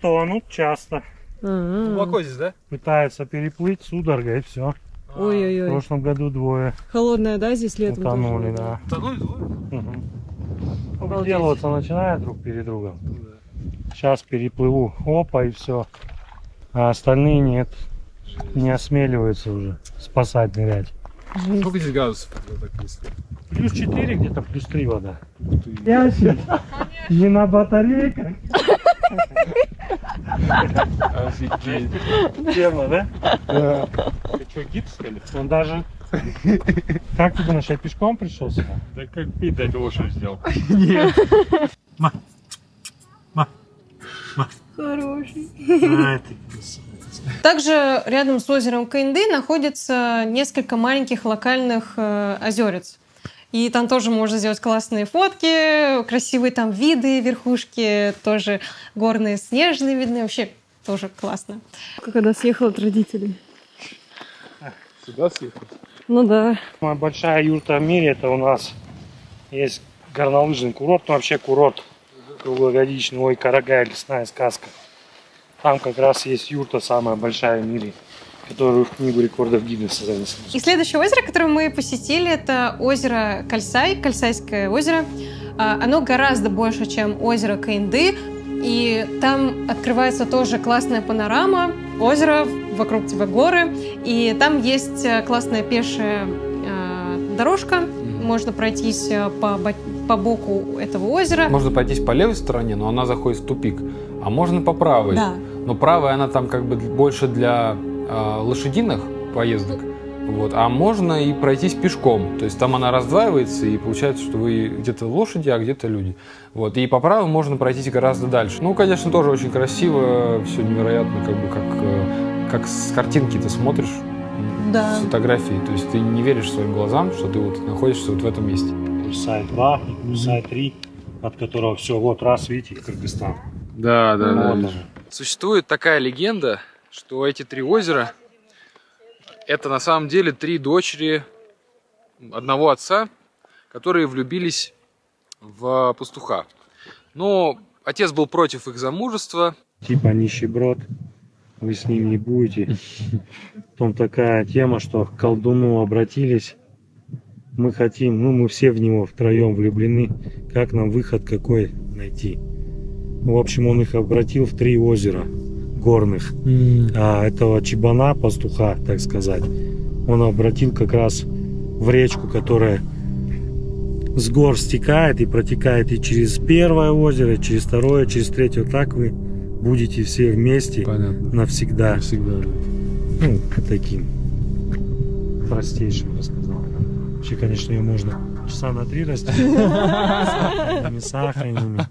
Тонут часто. Глубоко здесь, да? Пытаются переплыть судорога и все. В Ой-ой-ой. прошлом году двое Холодная, да, здесь летом? тоже утонули, была? да. Мгм. Выделываться начинают друг перед другом. Сейчас переплыву, опа, и все. А остальные нет. Не осмеливаются уже спасать, нырять. Сколько здесь градусов? Так, если? Плюс 4 где-то, плюс 3 вода. Я сейчас не на батарейках. Офигеть. Тема, да? Ты что, гид, что ли? Он даже... Как ты думаешь, я пешком пришел сюда? Да как пить дать лошадь сделал? Ма. Ма. Ма. Хороший. А, ты красавица. Также рядом с озером Каинды находится несколько маленьких локальных э, озерец. И там тоже можно сделать классные фотки, красивые там виды, верхушки, тоже горные снежные видны. Вообще тоже классно. Когда съехал от родителей. Сюда съехал? Ну да. Самая большая юрта в мире это у нас есть горнолыжный курорт, ну вообще курорт круглогодичный, ой, Карагай, лесная сказка. Там как раз есть юрта самая большая в мире, которую в книгу рекордов Гиннесса занесли. И следующее озеро, которое мы посетили, это озеро Кальсай, Кальсайское озеро. А, Оно гораздо больше, чем озеро Каинды. И там открывается тоже классная панорама озера, вокруг тебя горы. И там есть э, классная пешая э, дорожка. Можно пройтись э, по, по боку этого озера. Можно пройтись по левой стороне, но она заходит в тупик. А можно по правой. Да. Но правая, она там как бы больше для э, лошадиных поездок. Вот. А можно и пройтись пешком. То есть там она раздваивается, и получается, что вы где-то лошади, а где-то люди. Вот. И по правой можно пройтись гораздо дальше. Ну, конечно, тоже очень красиво, все невероятно, как бы как, э, как с картинки ты смотришь. Да. С фотографии. То есть ты не веришь своим глазам, что ты вот находишься вот в этом месте. Кусай 2 и Кусай 3, от которого все, вот раз, видите, Кыргызстан. Да, да, да. Вот. Существует такая легенда, что эти три озера это на самом деле три дочери одного отца, которые влюбились в пастуха. Но отец был против их замужества. Типа нищеброд, вы с ним не будете. Потом такая тема, что к колдуну обратились. Мы хотим, ну мы все в него втроем влюблены. Как нам выход какой найти? В общем, он их обратил в три озера горных. А этого чебана, пастуха, так сказать, он обратил как раз в речку, которая с гор стекает и протекает и через первое озеро, и через второе, через третье. Так вы будете все вместе Понятно. навсегда. Навсегда, да. Ну, таким простейшим рассказал. Вообще, конечно, ее можно часа на три растить. С сахарными,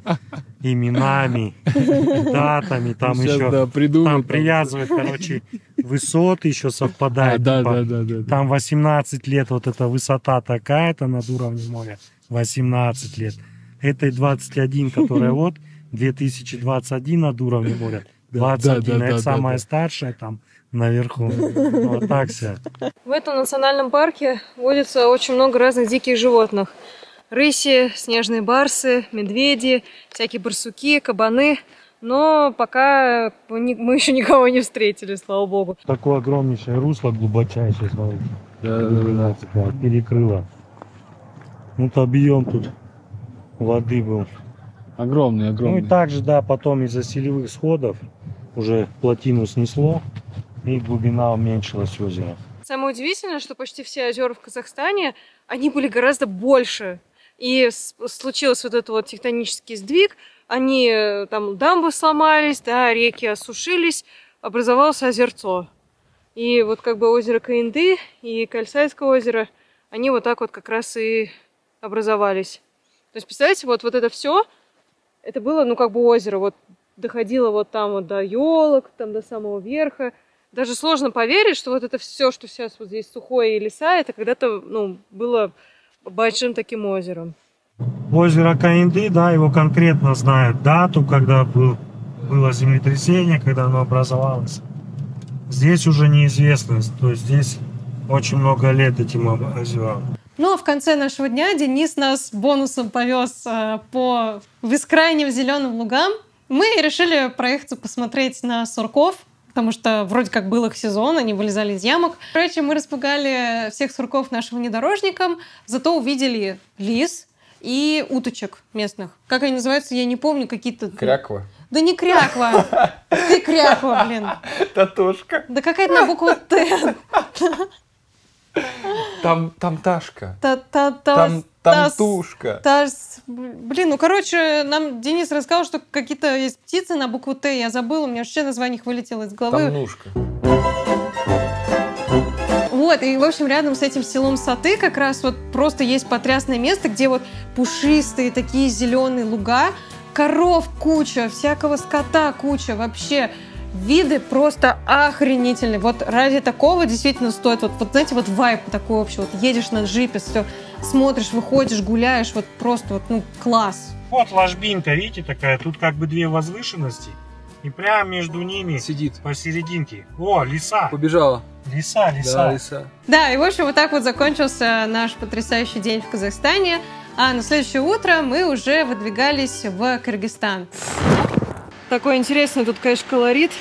именами, датами, там Сейчас, еще да, там там. привязывают, короче, высоты еще совпадают. А, да, типа, да, да, да, да. Там 18 лет вот эта высота такая-то над уровнем моря. 18 лет. Этой 21, которая вот 2021 над уровнем моря. Да, 21, да, да, это да, самая да. старшая там наверху. Вот так вся. В этом национальном парке водится очень много разных диких животных. Рыси, снежные барсы, медведи, всякие барсуки, кабаны. Но пока мы еще никого не встретили, слава богу. Такое огромнейшее русло, глубочайшее, смотрите. Да, да, да, да. Перекрыло. Вот объем тут воды был. Огромный, Ну огромный. и также, да, потом из-за селевых сходов уже плотину снесло, и глубина уменьшилась озера. Самое удивительное, что почти все озера в Казахстане, они были гораздо больше. И случился вот этот вот тектонический сдвиг, они э, там дамбы сломались, да, реки осушились, образовалось озерцо. И вот как бы озеро Каинды и Кальсайское озеро, они вот так вот как раз и образовались. То есть, представляете, вот, вот это все, это было, ну, как бы озеро, вот доходило вот там вот до елок, там до самого верха. Даже сложно поверить, что вот это все, что сейчас вот здесь сухое и леса, это когда-то, ну, было большим таким озером. Озеро Каинды, да, его конкретно знают дату, когда был, было землетрясение, когда оно образовалось. Здесь уже неизвестность, то есть здесь очень много лет этим озерам. Ну а в конце нашего дня Денис нас бонусом повез э, по бескрайним зеленым лугам. Мы решили проехаться посмотреть на сурков, потому что вроде как был их сезон, они вылезали из ямок. Короче, мы распугали всех сурков нашим внедорожником, зато увидели лис и уточек местных. Как они называются, я не помню, какие-то... Кряква. Да не кряква. Ты кряква, блин. Татушка. Да какая-то на букву Т. Там, там Ташка. Та-та-та- Там, там тас- Тушка. тас- Блин, ну короче, нам Денис рассказал, что какие-то есть птицы на букву Т. Я забыла, у меня вообще название их вылетело из головы. Там Нушка. Вот, и, в общем, рядом с этим селом Саты как раз вот просто есть потрясное место, где вот пушистые такие зеленые луга, коров куча, всякого скота куча, вообще виды просто охренительные. Вот ради такого действительно стоит, вот, вот знаете, вот вайп такой общий, вот едешь на джипе, все, смотришь, выходишь, гуляешь, вот просто вот, ну, класс. Вот ложбинка, видите, такая, тут как бы две возвышенности, и прямо между ними Сидит. посерединке. О, леса, Побежала. леса, леса. Да, лиса. Да, и в общем вот так вот закончился наш потрясающий день в Казахстане. А на следующее утро мы уже выдвигались в Кыргызстан. Такой интересный тут, конечно, колорит.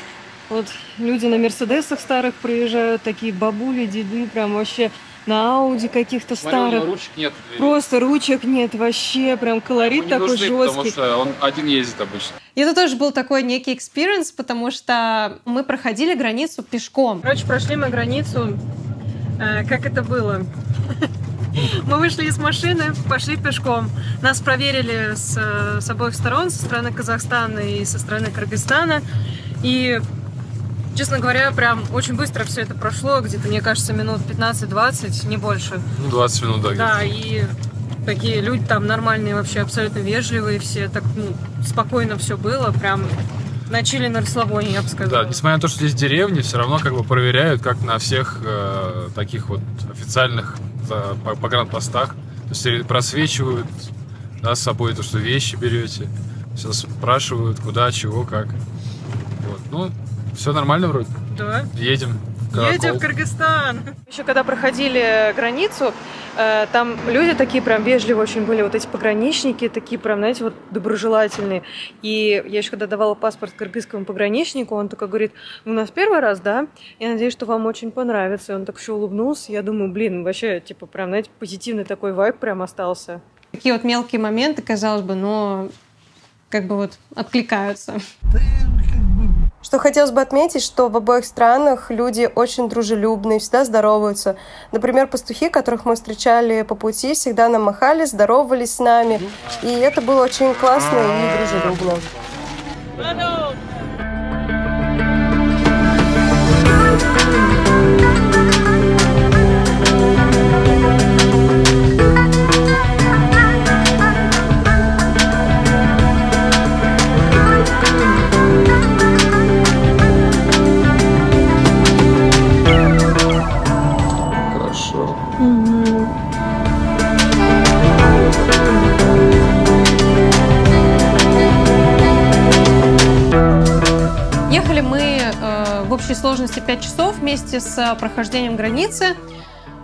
Вот люди на Мерседесах старых проезжают, такие бабули, деды, прям вообще на Ауди каких-то старых. ручек нет. Просто ручек нет, вообще прям колорит такой жесткий. что он один ездит обычно. И это тоже был такой некий experience, потому что мы проходили границу пешком. Короче, прошли мы границу, э, как это было. Мы вышли из машины, пошли пешком. Нас проверили с, э, с обоих сторон, со стороны Казахстана и со стороны Кыргызстана. И, честно говоря, прям очень быстро все это прошло, где-то, мне кажется, минут 15-20, не больше. Ну, 20 минут, да. Да, и такие люди там нормальные, вообще абсолютно вежливые, все так ну, спокойно все было, прям на чили на расслабоне, я бы Да, сказала. несмотря на то, что здесь деревни, все равно как бы проверяют, как на всех э, таких вот официальных э, по- погранпостах. То есть просвечивают да, с собой то, что вещи берете. Все спрашивают, куда, чего, как. Вот. Ну, все нормально вроде. Да. Едем. Едем в Кыргызстан. Еще когда проходили границу, э, там люди такие прям вежливые очень были, вот эти пограничники, такие прям, знаете, вот доброжелательные. И я еще когда давала паспорт кыргызскому пограничнику, он такой говорит, у нас первый раз, да? Я надеюсь, что вам очень понравится. И он так еще улыбнулся. Я думаю, блин, вообще, типа, прям, знаете, позитивный такой вайб прям остался. Такие вот мелкие моменты, казалось бы, но как бы вот откликаются. Что хотелось бы отметить, что в обоих странах люди очень дружелюбные, всегда здороваются. Например, пастухи, которых мы встречали по пути, всегда нам махали, здоровались с нами. И это было очень классно и дружелюбно. Сложности 5 часов вместе с э, прохождением границы.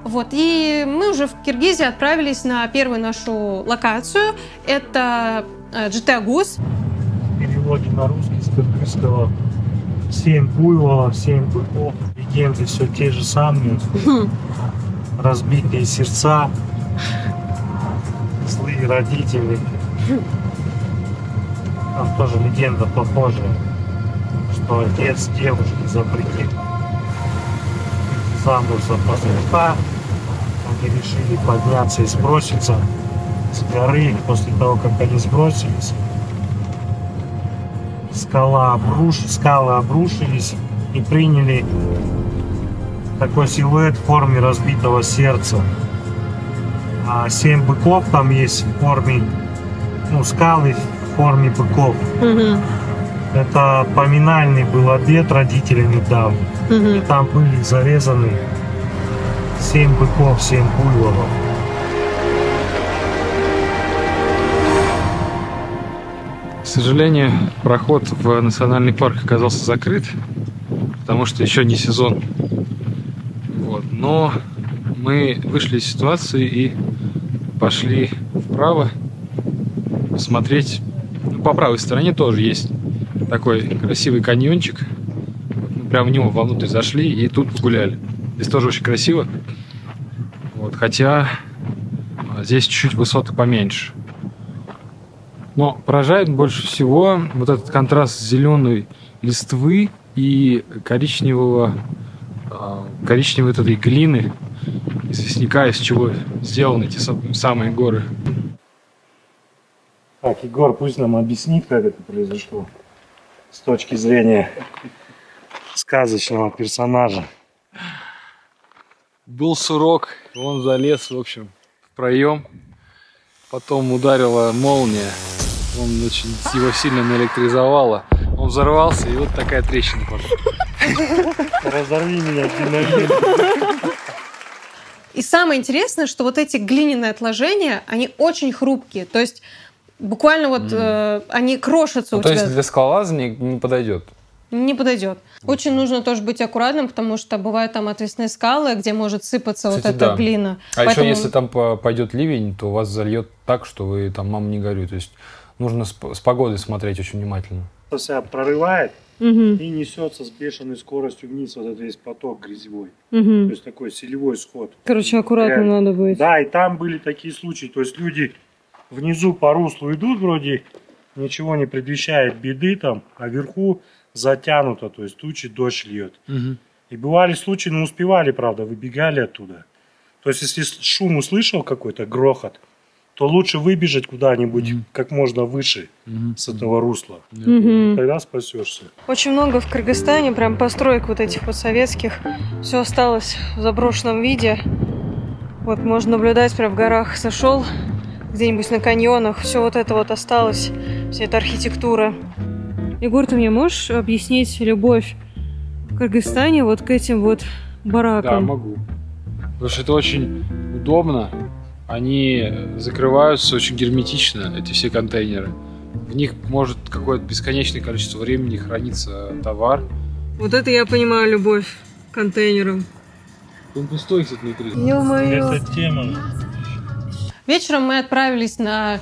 Вот, и мы уже в Киргизии отправились на первую нашу локацию. Это э, Джитагус. В переводе на русский с кыргызского семь буйволов, семь быков. Легенды все те же самые. Разбитые сердца, злые родители. Там тоже легенда похожая, что отец девушки запретил выйти Сандерса Пастухта. Они решили подняться и сброситься с горы. После того, как они сбросились, скала обруш... скалы обрушились и приняли такой силуэт в форме разбитого сердца. А семь быков там есть в форме, ну, скалы в форме быков. Это поминальный был обед родителями дам. И там были зарезаны семь быков, семь буйволов. К сожалению, проход в национальный парк оказался закрыт, потому что еще не сезон. Вот. Но мы вышли из ситуации и пошли вправо посмотреть. Ну, по правой стороне тоже есть такой красивый каньончик. Мы прямо в него вовнутрь зашли и тут погуляли. Здесь тоже очень красиво. Вот, хотя а, здесь чуть-чуть высоты поменьше. Но поражает больше всего вот этот контраст зеленой листвы и коричневого, а, коричневой вот этой глины, известняка, из чего сделаны эти сам- самые горы. Так, Егор пусть нам объяснит, как это произошло с точки зрения сказочного персонажа. Был сурок, он залез, в общем, в проем. Потом ударила молния. Он очень его сильно наэлектризовало. Он взорвался, и вот такая трещина пошла. Разорви меня, динамит. И самое интересное, что вот эти глиняные отложения, они очень хрупкие. То есть буквально вот э, они крошатся Ну, у то тебя. есть для скалолазания не подойдет. Не подойдет. Очень нужно тоже быть аккуратным, потому что бывают там отвесные скалы, где может сыпаться вот Кстати, эта да. глина. А Поэтому- еще если там по- пойдет ливень, то вас зальет так, что вы там мама не горюй. То есть нужно с, с погодой смотреть очень внимательно. Себя прорывает Мгм. и несется с бешеной скоростью вниз вот этот весь поток грязевой. Мгм. То есть такой селевой сход. Короче, аккуратно Реально. надо быть. Да, и там были такие случаи. То есть люди внизу по руслу идут, вроде ничего не предвещает беды там, а вверху затянуто, то есть тучи, дождь льет. И бывали случаи, но успевали, правда, выбегали оттуда. То есть, если шум услышал какой-то, грохот, то лучше выбежать куда-нибудь как можно выше с этого русла. Мгм. Тогда спасешься. Очень много в Кыргызстане прям построек вот этих вот советских. Все осталось в заброшенном виде. Вот можно наблюдать прям в горах сошел, где-нибудь на каньонах. Все вот это вот осталось, вся эта архитектура. Егор, ты мне можешь объяснить любовь в Кыргызстане вот к этим вот Да, баракам? могу. Потому что это очень удобно. Они закрываются очень герметично, эти все контейнеры. В них может какое-то бесконечное количество времени храниться товар. Вот это я понимаю любовь к контейнерам. Он пустой, кстати, внутри. Ё-моё. Это тема. Вечером мы отправились на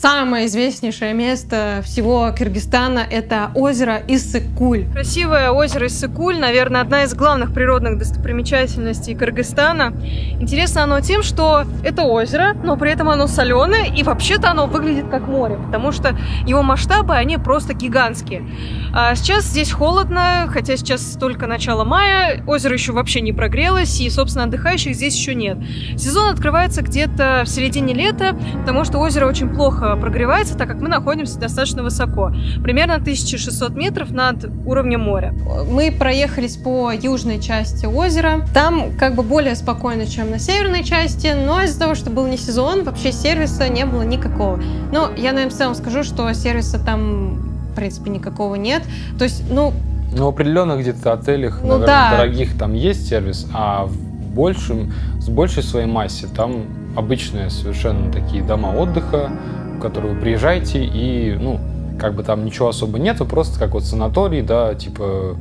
самое известнейшее место всего Кыргызстана – это озеро Иссык-Куль. Красивое озеро Иссык-Куль, наверное, одна из главных природных достопримечательностей Кыргызстана. Интересно оно тем, что это озеро, но при этом оно соленое, и вообще-то оно выглядит как море, потому что его масштабы, они просто гигантские. А сейчас здесь холодно, хотя сейчас только начало мая, озеро еще вообще не прогрелось, и, собственно, отдыхающих здесь еще нет. Сезон открывается где-то в середине лета, потому что озеро очень плохо прогревается, так как мы находимся достаточно высоко, примерно 1600 метров над уровнем моря. Мы проехались по южной части озера. Там как бы более спокойно, чем на северной части, но из-за того, что был не сезон, вообще сервиса не было никакого. Но я, наверное, в целом скажу, что сервиса там, в принципе, никакого нет. То есть, ну, Ну, в определенных где-то отелях, Ну наверное, да. дорогих там есть сервис, а в большем, с большей своей массе там обычные совершенно такие дома отдыха, в вы приезжаете и, ну, как бы там ничего особо нету, просто как вот санаторий, да, типа,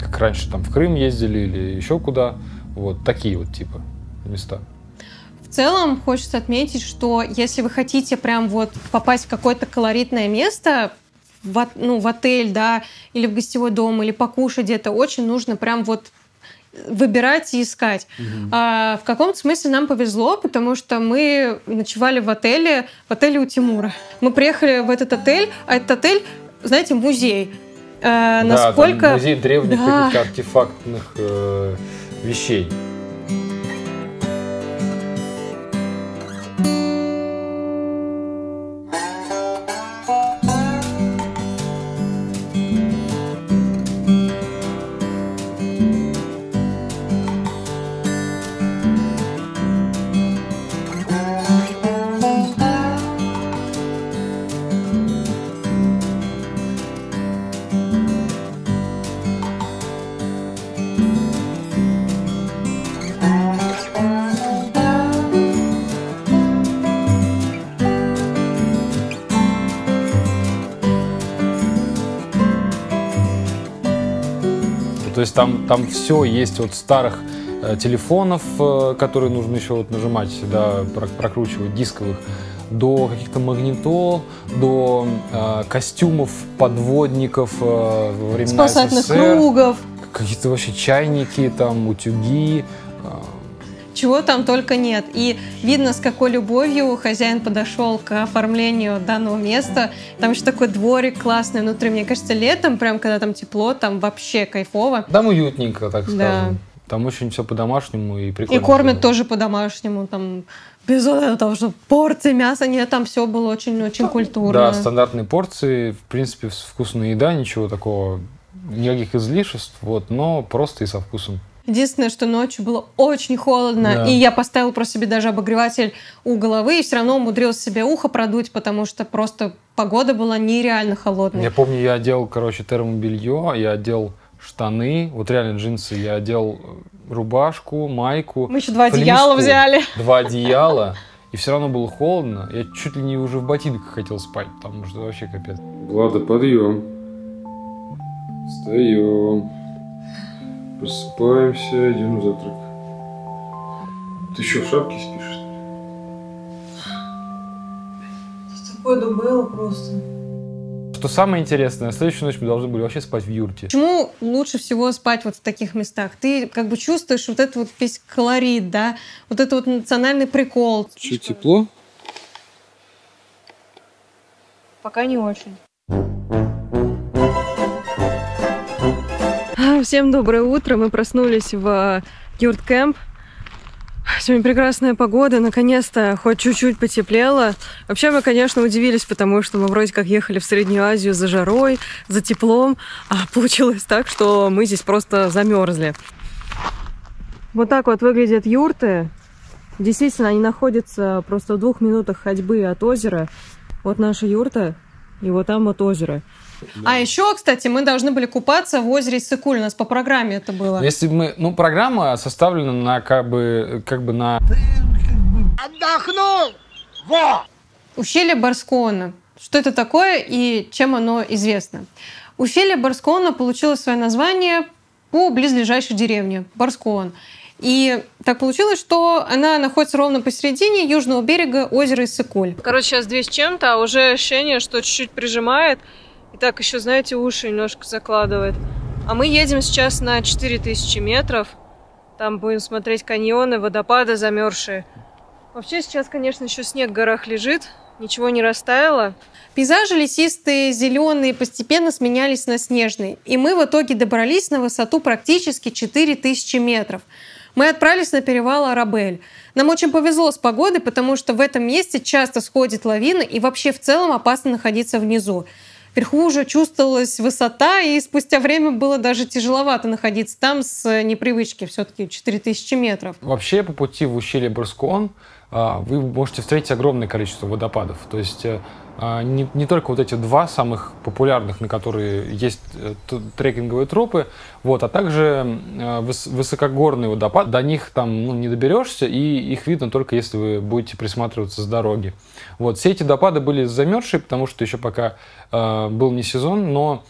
как раньше там в Крым ездили или еще куда, вот такие вот типа места. В целом хочется отметить, что если вы хотите прям вот попасть в какое-то колоритное место, в, ну, в отель, да, или в гостевой дом, или покушать где-то, очень нужно прям вот выбирать и искать. А, в каком-то смысле нам повезло, потому что мы ночевали в отеле, в отеле у Тимура. Мы приехали в этот отель, а этот отель, знаете, музей. А, Да, насколько... музей древних Да. артефактных э, вещей. Есть там, там все есть от старых э, телефонов, э, которые нужно еще вот нажимать, да, про- прокручивать, дисковых, до каких-то магнитол, до э, костюмов подводников э, во времена Спасательных СССР, кругов. какие-то вообще чайники, там, утюги. Чего там только нет. И видно, с какой любовью хозяин подошел к оформлению данного места. Там еще такой дворик классный внутри. Мне кажется, летом, прям когда там тепло, там вообще кайфово. Там уютненько, так Да. скажем. Там очень все по-домашнему и прикольно. И кормят сделано. тоже по-домашнему, там без этого, что порции мяса нет, там все было очень-очень культурно. Да, стандартные порции, в принципе, вкусная еда, ничего такого, никаких излишеств, вот, но просто и со вкусом. Единственное, что ночью было очень холодно, Да. и я поставила просто себе даже обогреватель у головы, и все равно умудрилась себе ухо продуть, потому что просто погода была нереально холодной. Я помню, я одел, короче, термобелье, я одел штаны, вот реально джинсы, я одел э, рубашку, майку. Мы еще два одеяла флемистку, взяли. Два одеяла, и все равно было холодно. Я чуть ли не уже в ботинках хотел спать, потому что вообще капец. Влада, подъем. Встаем. Просыпаемся, идем на завтрак. Ты еще в шапке спишь? Такое дубело просто. Что самое интересное, следующую ночь мы должны были вообще спать в юрте. Почему лучше всего спать вот в таких местах? Ты как бы чувствуешь вот этот вот весь колорит, да, вот это вот национальный прикол. Что, тепло? Пока не очень. Всем доброе утро. Мы проснулись в юрт-кэмп. Сегодня прекрасная погода, наконец-то хоть чуть-чуть потеплело. Вообще мы, конечно, удивились, потому что мы вроде как ехали в Среднюю Азию за жарой, за теплом, а получилось так, что мы здесь просто замерзли. Вот так вот выглядят юрты. Действительно, они находятся просто в двух минутах ходьбы от озера. Вот наша юрта, и вот там вот озеро. А еще, кстати, мы должны были купаться в озере Иссыкуль. У нас по программе это было. Если мы, ну, программа составлена на как бы, как бы на Отдохнул! Во! Ущелье Барскона. Что это такое и чем оно известно? Ущелье Барскона получило свое название по близлежащей деревне Барскон. И так получилось, что она находится ровно посередине южного берега озера Иссыкуль. Короче, сейчас две с чем-то, а уже ощущение, что чуть-чуть прижимает. Так еще, знаете, уши немножко закладывает. А мы едем сейчас на 4000 метров. Там будем смотреть каньоны, водопады замерзшие. Вообще сейчас, конечно, еще снег в горах лежит, ничего не растаяло. Пейзажи лесистые, зеленые, постепенно сменялись на снежные. И мы в итоге добрались на высоту практически 4000 метров. Мы отправились на перевал Арабель. Нам очень повезло с погодой, потому что в этом месте часто сходит лавина и вообще в целом опасно находиться внизу. Вверху уже чувствовалась высота, и спустя время было даже тяжеловато находиться там с непривычки. Все-таки 4000 метров. Вообще по пути в ущелье Барскон а, вы можете встретить огромное количество водопадов. То есть э, не, не только вот эти два самых популярных, на которые есть э, трекинговые тропы, вот, а также э, выс- высокогорный водопад. До них там ну, не доберешься, и их видно только если вы будете присматриваться с дороги. Вот, все эти водопады были замерзшие, потому что еще пока э, был не сезон, но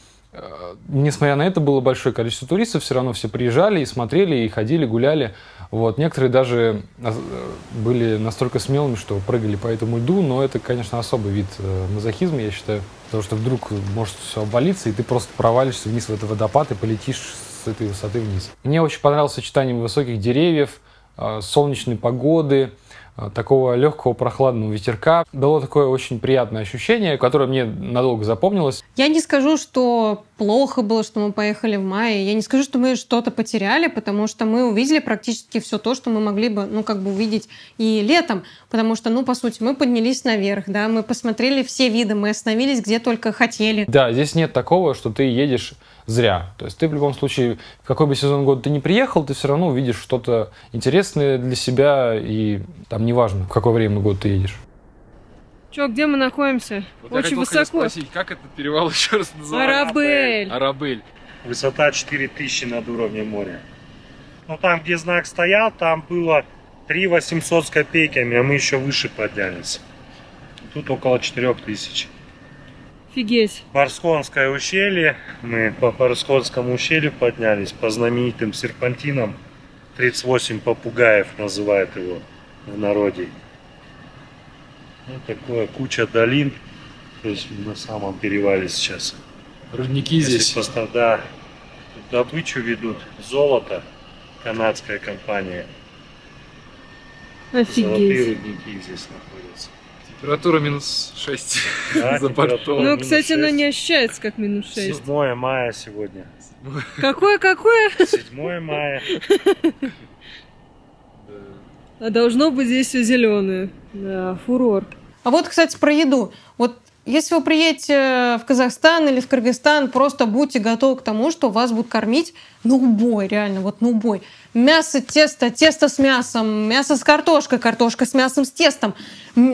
несмотря на это, было большое количество туристов, все равно все приезжали и смотрели, и ходили, гуляли. Вот. Некоторые даже э, были настолько смелыми, что прыгали по этому льду, но это, конечно, особый вид э, мазохизма, я считаю, потому что вдруг может все обвалиться, и ты просто провалишься вниз в этот водопад и полетишь с этой высоты вниз. Мне очень понравилось сочетание высоких деревьев, э, солнечной погоды, такого легкого прохладного ветерка. Дало такое очень приятное ощущение, которое мне надолго запомнилось. Я не скажу, что плохо было, что мы поехали в мае. Я не скажу, что мы что-то потеряли, потому что мы увидели практически все то, что мы могли бы, ну, как бы увидеть и летом. Потому что, ну, по сути, мы поднялись наверх, да, мы посмотрели все виды, мы остановились где только хотели. Да, здесь нет такого, что ты едешь зря. То есть ты в любом случае, в какой бы сезон года ты не приехал, ты все равно увидишь что-то интересное для себя, и там неважно, в какое время года ты едешь. Че, где мы находимся? Вот Очень я хотел высоко. спросить, как этот перевал еще раз называется? Арабель. Арабель. Высота 4000 над уровнем моря. Ну там, где знак стоял, там было 3 800 с копейками, а мы еще выше поднялись. Тут около 4000. Офигеть. Барсконское ущелье. Мы по Барсконскому ущелью поднялись, по знаменитым серпантинам. 38 попугаев называют его в народе. Ну, такое, куча долин. То есть на самом перевале сейчас. Рудники Если здесь. просто, да, добычу ведут. Золото. Канадская компания. Золотые Офигеть. рудники здесь находятся. Температура минус 6 Да, за бортом. Ну, кстати, она шесть. не ощущается как минус 6. 7 мая сегодня. Какое-какое? 7 мая. А должно быть здесь все зеленое. Да, фурор. А вот, кстати, про еду. Вот если вы приедете в Казахстан или в Кыргызстан, просто будьте готовы к тому, что вас будут кормить на убой, реально, вот на убой. Мясо, тесто, тесто с мясом, мясо с картошкой, картошка с мясом, с тестом,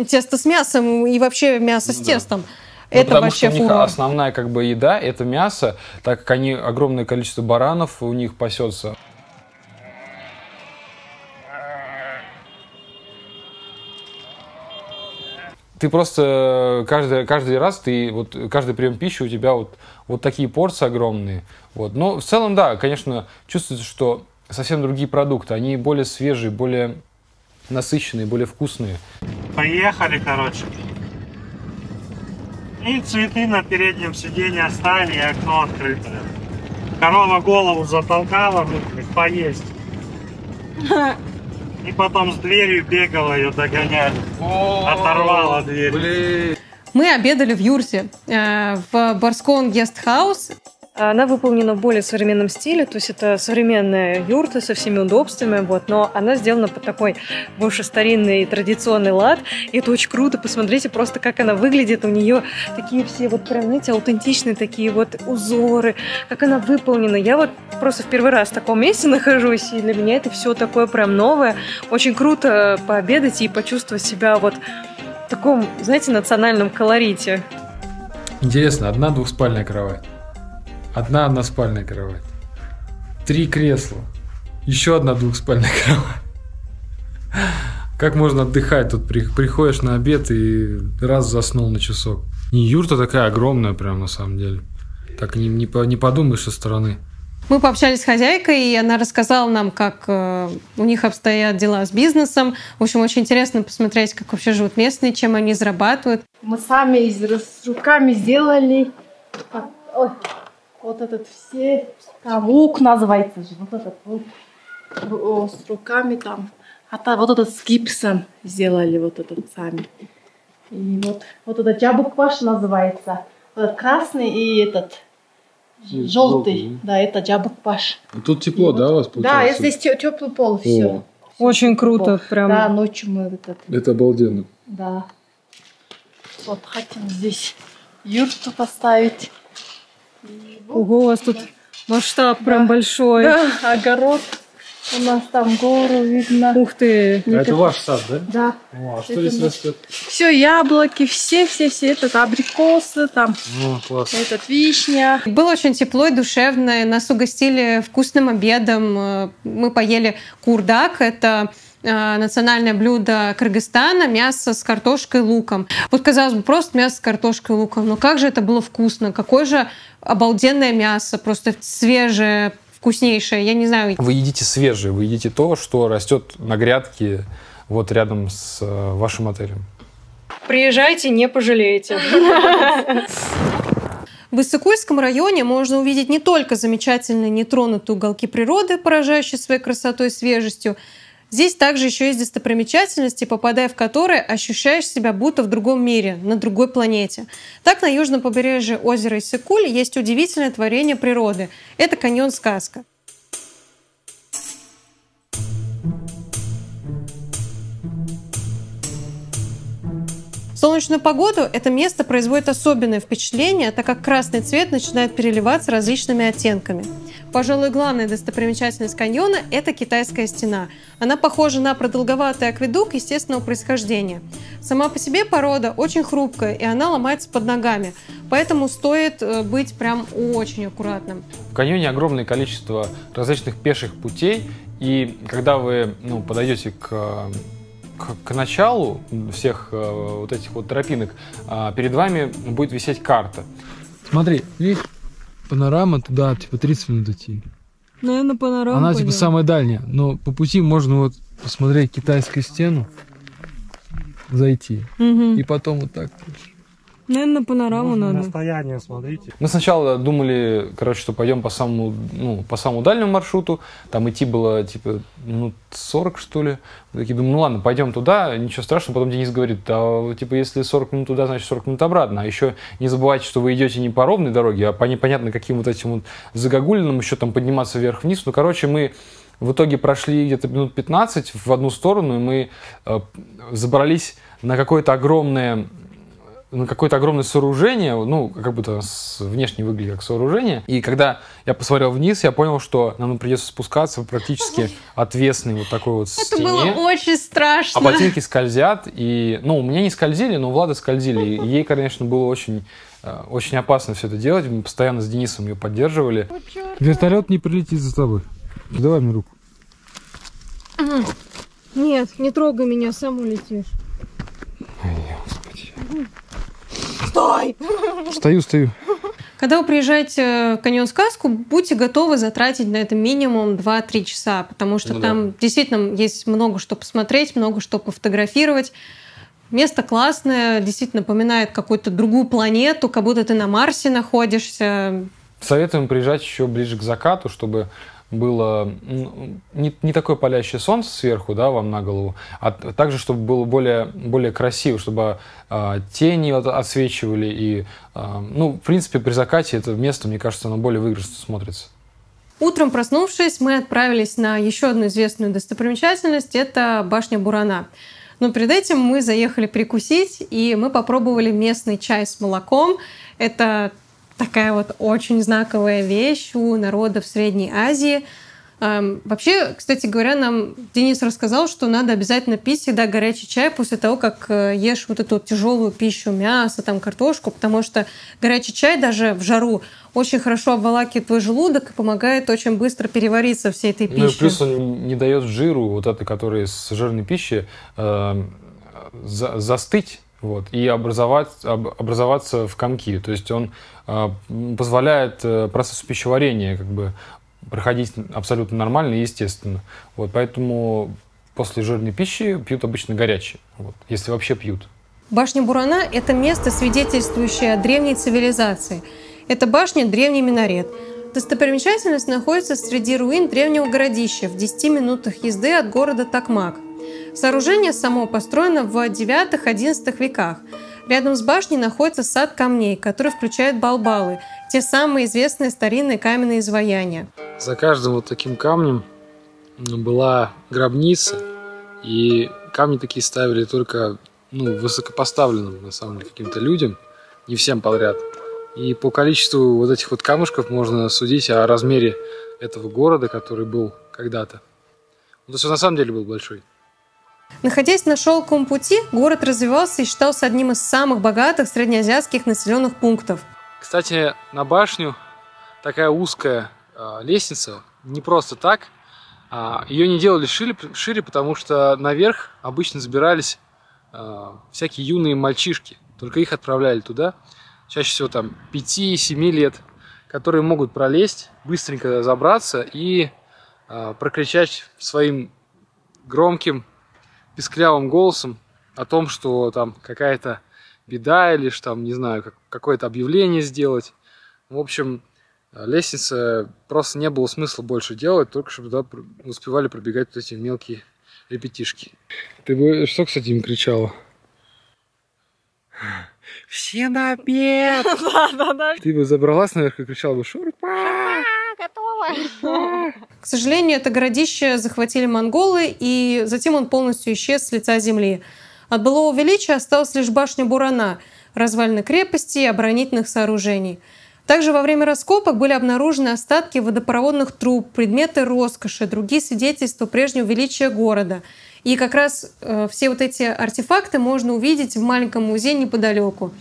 тесто с мясом и вообще мясо с Ну да. тестом. Ну, Это потому вообще что у них фурор. основная как бы еда это мясо, так как они огромное количество баранов у них пасется. Ты просто каждый, каждый раз, ты, вот, каждый прием пищи у тебя вот, вот такие порции огромные. Вот. Но в целом, да, конечно, чувствуется, что совсем другие продукты. Они более свежие, более насыщенные, более вкусные. Поехали, короче. И цветы на переднем сиденье оставили, и окно открытое. Корова голову затолкала, ну, поесть. И потом с дверью бегала, ее догоняли. Оторвала дверь. Мы обедали в Юрсе, э, в Барскон Гестхаус. Она выполнена в более современном стиле, то есть это современная юрта со всеми удобствами, вот, но она сделана под такой больше старинный традиционный лад, и это очень круто, посмотрите просто, как она выглядит, у нее такие все вот прям, знаете, аутентичные такие вот узоры, как она выполнена. Я вот просто в первый раз в таком месте нахожусь, и для меня это все такое прям новое. Очень круто пообедать и почувствовать себя вот в таком, знаете, национальном колорите. Интересно, одна двухспальная кровать. Одна односпальная кровать. Три кресла. Еще одна двухспальная кровать. Как можно отдыхать? Тут при- приходишь на обед и раз заснул на часок. Не юрта такая огромная прям на самом деле. Так не, не, не подумаешь со стороны. Мы пообщались с хозяйкой, и она рассказала нам, как э, у них обстоят дела с бизнесом. В общем, очень интересно посмотреть, как вообще живут местные, чем они зарабатывают. Мы сами руками сделали ой, вот этот все, там лук называется же, вот этот лук О, с руками там. А та, вот этот с гипсом сделали вот этот сами. И вот, вот этот джабукваш называется. Вот этот красный и этот желтый. Да, это джабукваш. Тут тепло, да, у вас Да, здесь теплый пол, все. Очень круто, прям. Да, ночью мы этот, Это обалденно. да. Вот хотим здесь юрту поставить. Ого, у вас тут масштаб прям большой. Да, огород. У нас там гору видно. Ух ты. А это ваш сад, да? Да. О, а что Это здесь растет? Все, яблоки, все, все, все. Этот абрикосы, там, О, класс. этот вишня. Было очень тепло и душевно. Нас угостили вкусным обедом. Э, Мы поели курдак. Это э, национальное блюдо Кыргызстана, мясо с картошкой и луком. Вот, казалось бы, просто мясо с картошкой и луком. Но как же это было вкусно! Какое же обалденное мясо, просто свежее, вкуснейшее. Я не знаю, Вы едите свежее, вы едите то, что растет на грядке вот рядом с э, вашим отелем. Приезжайте, не пожалеете. В Иссыкульском районе можно увидеть не только замечательные нетронутые уголки природы, поражающие своей красотой и свежестью. Здесь также еще есть достопримечательности, попадая в которые ощущаешь себя будто в другом мире, на другой планете. Так, на южном побережье озера Иссыкуль есть удивительное творение природы. Это каньон Солнечную погоду это место производит особенное впечатление, так как красный цвет начинает переливаться различными оттенками. Пожалуй, главная достопримечательность каньона – это китайская стена. Она похожа на продолговатый акведук естественного происхождения. Сама по себе порода очень хрупкая, и она ломается под ногами. Поэтому стоит э, быть прям очень аккуратным. В каньоне огромное количество различных пеших путей, и когда вы ну, подойдете к к, к началу всех э, вот этих вот тропинок э, перед вами будет висеть карта. Смотри, видишь, панорама туда, типа 30 минут идти. Наверное, панорама Она пойдем. типа самая дальняя, но по пути можно вот посмотреть китайскую стену, зайти, Мгм. и потом вот так. Наверное, панораму надо. Расстояние смотрите. Мы сначала думали, короче, что пойдем по самому, ну, по самому дальнему маршруту. Там идти было, типа, минут 40, что ли. Мы такие думаем, ну ладно, пойдем туда, ничего страшного. Потом Денис говорит, а, типа, если 40 минут туда, значит 40 минут обратно. А еще не забывайте, что вы идете не по ровной дороге, а по непонятно каким вот этим вот загогулинам еще там подниматься вверх-вниз. Ну, короче, мы в итоге прошли где-то минут 15 в одну сторону, и мы э, забрались на какое-то огромное на какое-то огромное сооружение, ну, как будто с- внешне выглядит как сооружение. И когда я посмотрел вниз, я понял, что нам придется спускаться в практически отвесной вот такой вот Это стене. было очень страшно. А ботинки скользят, и, ну, у меня не скользили, но у Влада скользили. И ей, конечно, было очень, э, очень опасно все это делать. Мы постоянно с Денисом ее поддерживали. Вертолет не прилетит за тобой. Давай мне руку. Нет, не трогай меня, сам улетишь. Стой! Стою, стою. Когда вы приезжаете в каньон Сказку, будьте готовы затратить на это минимум 2-3 часа, потому что Ну да. там действительно есть много что посмотреть, много что пофотографировать. Место классное, действительно напоминает какую-то другую планету, как будто ты на Марсе находишься. Советуем приезжать еще ближе к закату, чтобы было не, не такое палящее солнце сверху, да, вам на голову, а также, чтобы было более, более красиво, чтобы а, тени от- отсвечивали. И, а, ну, в принципе, при закате это место, мне кажется, оно более выигрышно смотрится. Утром проснувшись, мы отправились на еще одну известную достопримечательность. Это башня Бурана. Но перед этим мы заехали перекусить, и мы попробовали местный чай с молоком. Это такая вот очень знаковая вещь у народов Средней Азии. Эм, Вообще, кстати говоря, нам Денис рассказал, что надо обязательно пить всегда горячий чай после того, как э, ешь вот эту вот тяжелую пищу, мясо, там, картошку, потому что горячий чай даже в жару очень хорошо обволакивает твой желудок и помогает очень быстро перевариться всей этой Ну и пищей. плюс он не дает жиру, вот этой, который с жирной пищи, э, за- застыть вот, и образовать, об- образоваться в комки. То есть он м, позволяет э, процессу пищеварения как бы проходить абсолютно нормально и естественно. Вот, поэтому после жирной пищи пьют обычно горячий, вот, если вообще пьют. Башня Бурана – это место, свидетельствующее о древней цивилизации. Это башня – древний минарет. Достопримечательность находится среди руин древнего городища в 10 минутах езды от города Такмак. Сооружение само построено в 9-11 веках. Рядом с башней находится сад камней, который включает балбалы, те самые известные старинные каменные изваяния. За каждым вот таким камнем была гробница, и камни такие ставили только ну, высокопоставленным, на самом деле, каким-то людям, не всем подряд. И по количеству вот этих вот камушков можно судить о размере этого города, который был когда-то. То есть он на самом деле был большой. Находясь на шелковом пути, город развивался и считался одним из самых богатых среднеазиатских населенных пунктов. Кстати, на башню такая узкая а, лестница не просто так. А, ее не делали шире, шире, потому что наверх обычно забирались а, всякие юные мальчишки. Только их отправляли туда. Чаще всего там 5-7 лет, которые могут пролезть, быстренько забраться и а, прокричать своим громким, писклявым голосом о том, что там какая-то беда или что там, не знаю, как, какое-то объявление сделать. В общем, э, лестница просто не было смысла больше делать, только чтобы туда успевали пробегать вот эти мелкие ребятишки. Ты бы что, кстати, им кричала? Все на обед! Ты бы забралась наверх и кричала бы «Шурпа!» К сожалению, это городище захватили монголы, и затем он полностью исчез с лица земли. От былого величия осталась лишь башня Бурана, развалины крепости и оборонительных сооружений. Также во время раскопок были обнаружены остатки водопроводных труб, предметы роскоши, другие свидетельства прежнего величия города. И как раз э, все вот эти артефакты можно увидеть в маленьком музее неподалеку.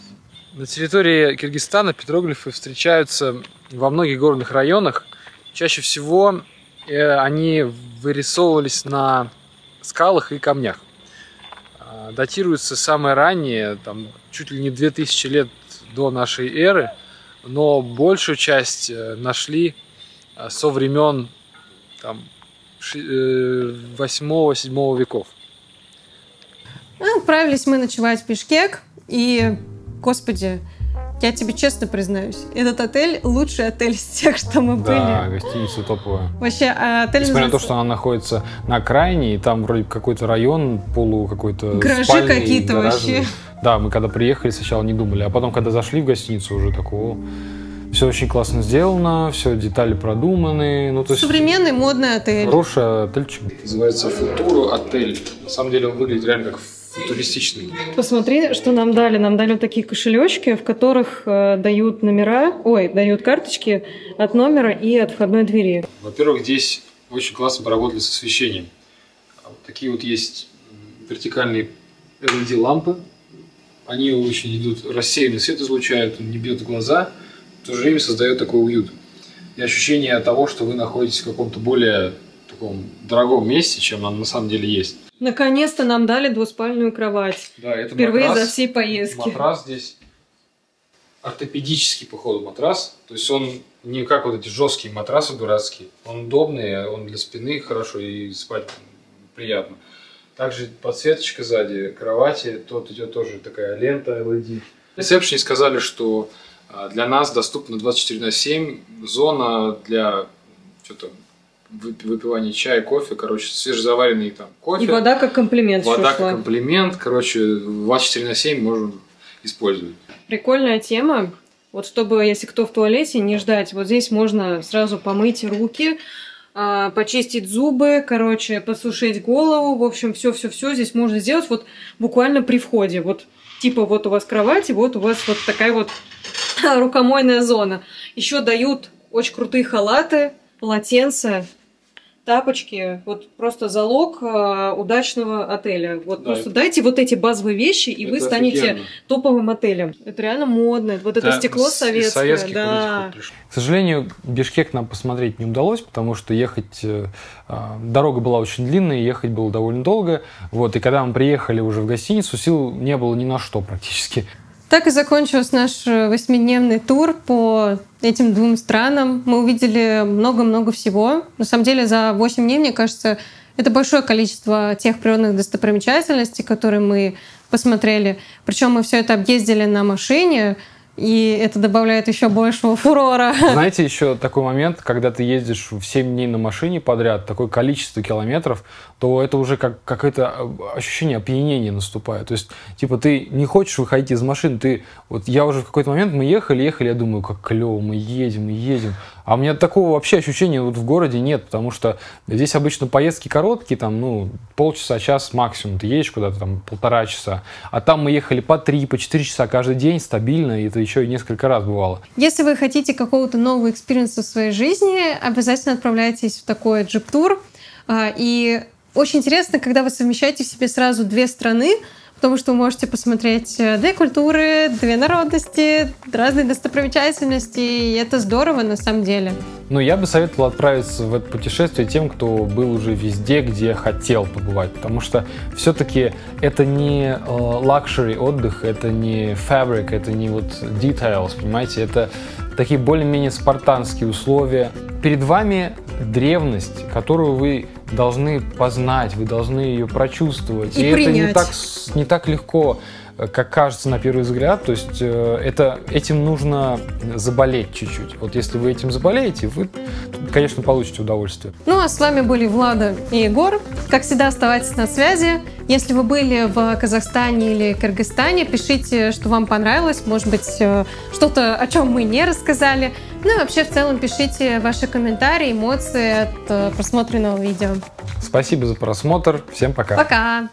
На территории Киргизстана петроглифы встречаются во многих горных районах. Чаще всего э, они вырисовывались на скалах и камнях. А, Датируются самое раннее, там, чуть ли не 2000 лет до нашей эры, но большую часть э, нашли э, со времен там, 8-7 веков. Ну, Отправились мы ночевать в Бишкек, и, господи, я тебе честно признаюсь, этот отель лучший отель из тех, что мы Да, были. гостиница топовая. Вообще, а отель Несмотря на то, что она находится на окраине, и там вроде какой-то район, полу какой-то Гаражи какие-то вообще. Да, мы когда приехали, сначала не думали, а потом, когда зашли в гостиницу, уже такого... Все очень классно сделано, все детали продуманы. Ну, то есть современный модный отель. хороший отельчик. Называется Футуру отель. На самом деле он выглядит реально как футуристичный. Посмотри, что нам дали. Нам дали вот такие кошелечки, в которых э, дают номера, ой, дают карточки от номера и от входной двери. Во-первых, здесь очень классно поработали с освещением. Вот Такие вот есть вертикальные LED-лампы. Они очень идут, рассеянный свет излучают, он не бьет в глаза, в то же время создает такой уют. И ощущение того, что вы находитесь в каком-то более таком дорогом месте, чем оно на самом деле есть. Наконец-то нам дали двуспальную кровать. Да, это Впервые матрас. за всей поездки. Матрас здесь ортопедический, походу, матрас. То есть он не как вот эти жесткие матрасы дурацкие. Он удобный, он для спины хорошо и спать приятно. Также подсветочка сзади кровати, тут идет тоже такая лента LED. Ресепшене сказали, что а, для нас доступна 24 на 7 зона для что-то выпивания чая, кофе, короче, свежезаваренный там кофе. И вода как комплимент Вода шла. как комплимент, короче, 24 на 7 можем использовать. Прикольная тема. Вот чтобы, если кто в туалете, не ждать. Вот здесь можно сразу помыть руки, а, почистить зубы, короче, посушить голову. В общем, все-все-все здесь можно сделать вот буквально при входе. Вот типа вот у вас кровать, и вот у вас вот такая вот рукомойная зона. Еще дают очень крутые халаты, полотенца, тапочки. Вот просто залог а, удачного отеля. Вот Да, просто это- дайте вот эти базовые вещи, и вы Это станете офигенно. топовым отелем. Это реально модно. Вот это Да, стекло советское. да. К сожалению, Бишкек нам посмотреть не удалось, потому что ехать... э, а, Дорога была очень длинная, ехать было довольно долго. Вот, и когда мы приехали уже в гостиницу, сил не было ни на что практически. Так и закончился наш э, восьмидневный тур по этим двум странам. Мы увидели много-много всего. На самом деле за 8 дней, мне кажется, это большое количество тех природных достопримечательностей, которые мы посмотрели. Причем мы все это объездили на машине, и это добавляет еще большего фурора. Знаете, еще такой момент, когда ты ездишь в 7 дней на машине подряд, такое количество километров, то это уже как какое-то э, ощущение опьянения наступает. То есть, типа, ты не хочешь выходить из машины, ты... Вот я уже в какой-то момент, мы ехали, ехали, я думаю, как клево, мы едем, мы едем. А у меня такого вообще ощущения вот в городе нет, потому что здесь обычно поездки короткие, там, ну, полчаса, час максимум. Ты едешь куда-то там полтора часа. А там мы ехали по три, по четыре часа каждый день стабильно, и это еще и несколько раз бывало. Если вы хотите какого-то нового experience а в своей жизни, обязательно отправляйтесь в такой джип-тур. А, И очень интересно, когда вы совмещаете в себе сразу две страны, потому что вы можете посмотреть э, две культуры, две народности, разные достопримечательности, и это здорово на самом деле. Но я бы советовал отправиться в это путешествие тем, кто был уже везде, где хотел побывать. Потому что все-таки это не luxury отдых, это не fabric, это не вот details, понимаете? Это такие более-менее спартанские условия. Перед вами древность, которую вы должны познать, вы должны ее прочувствовать. И это не принять. так, не так легко, как кажется на первый взгляд. То есть э, это, этим нужно заболеть чуть-чуть. Вот если вы этим заболеете, вы, конечно, получите удовольствие. Ну а с вами были Влада и Егор. Как всегда, оставайтесь на связи. Если вы были в Казахстане или Кыргызстане, пишите, что вам понравилось. Может быть, э, что-то, о чем мы не рассказали. Ну и вообще, в целом, пишите ваши комментарии, эмоции от э, просмотренного видео. Спасибо за просмотр. Всем пока. Пока!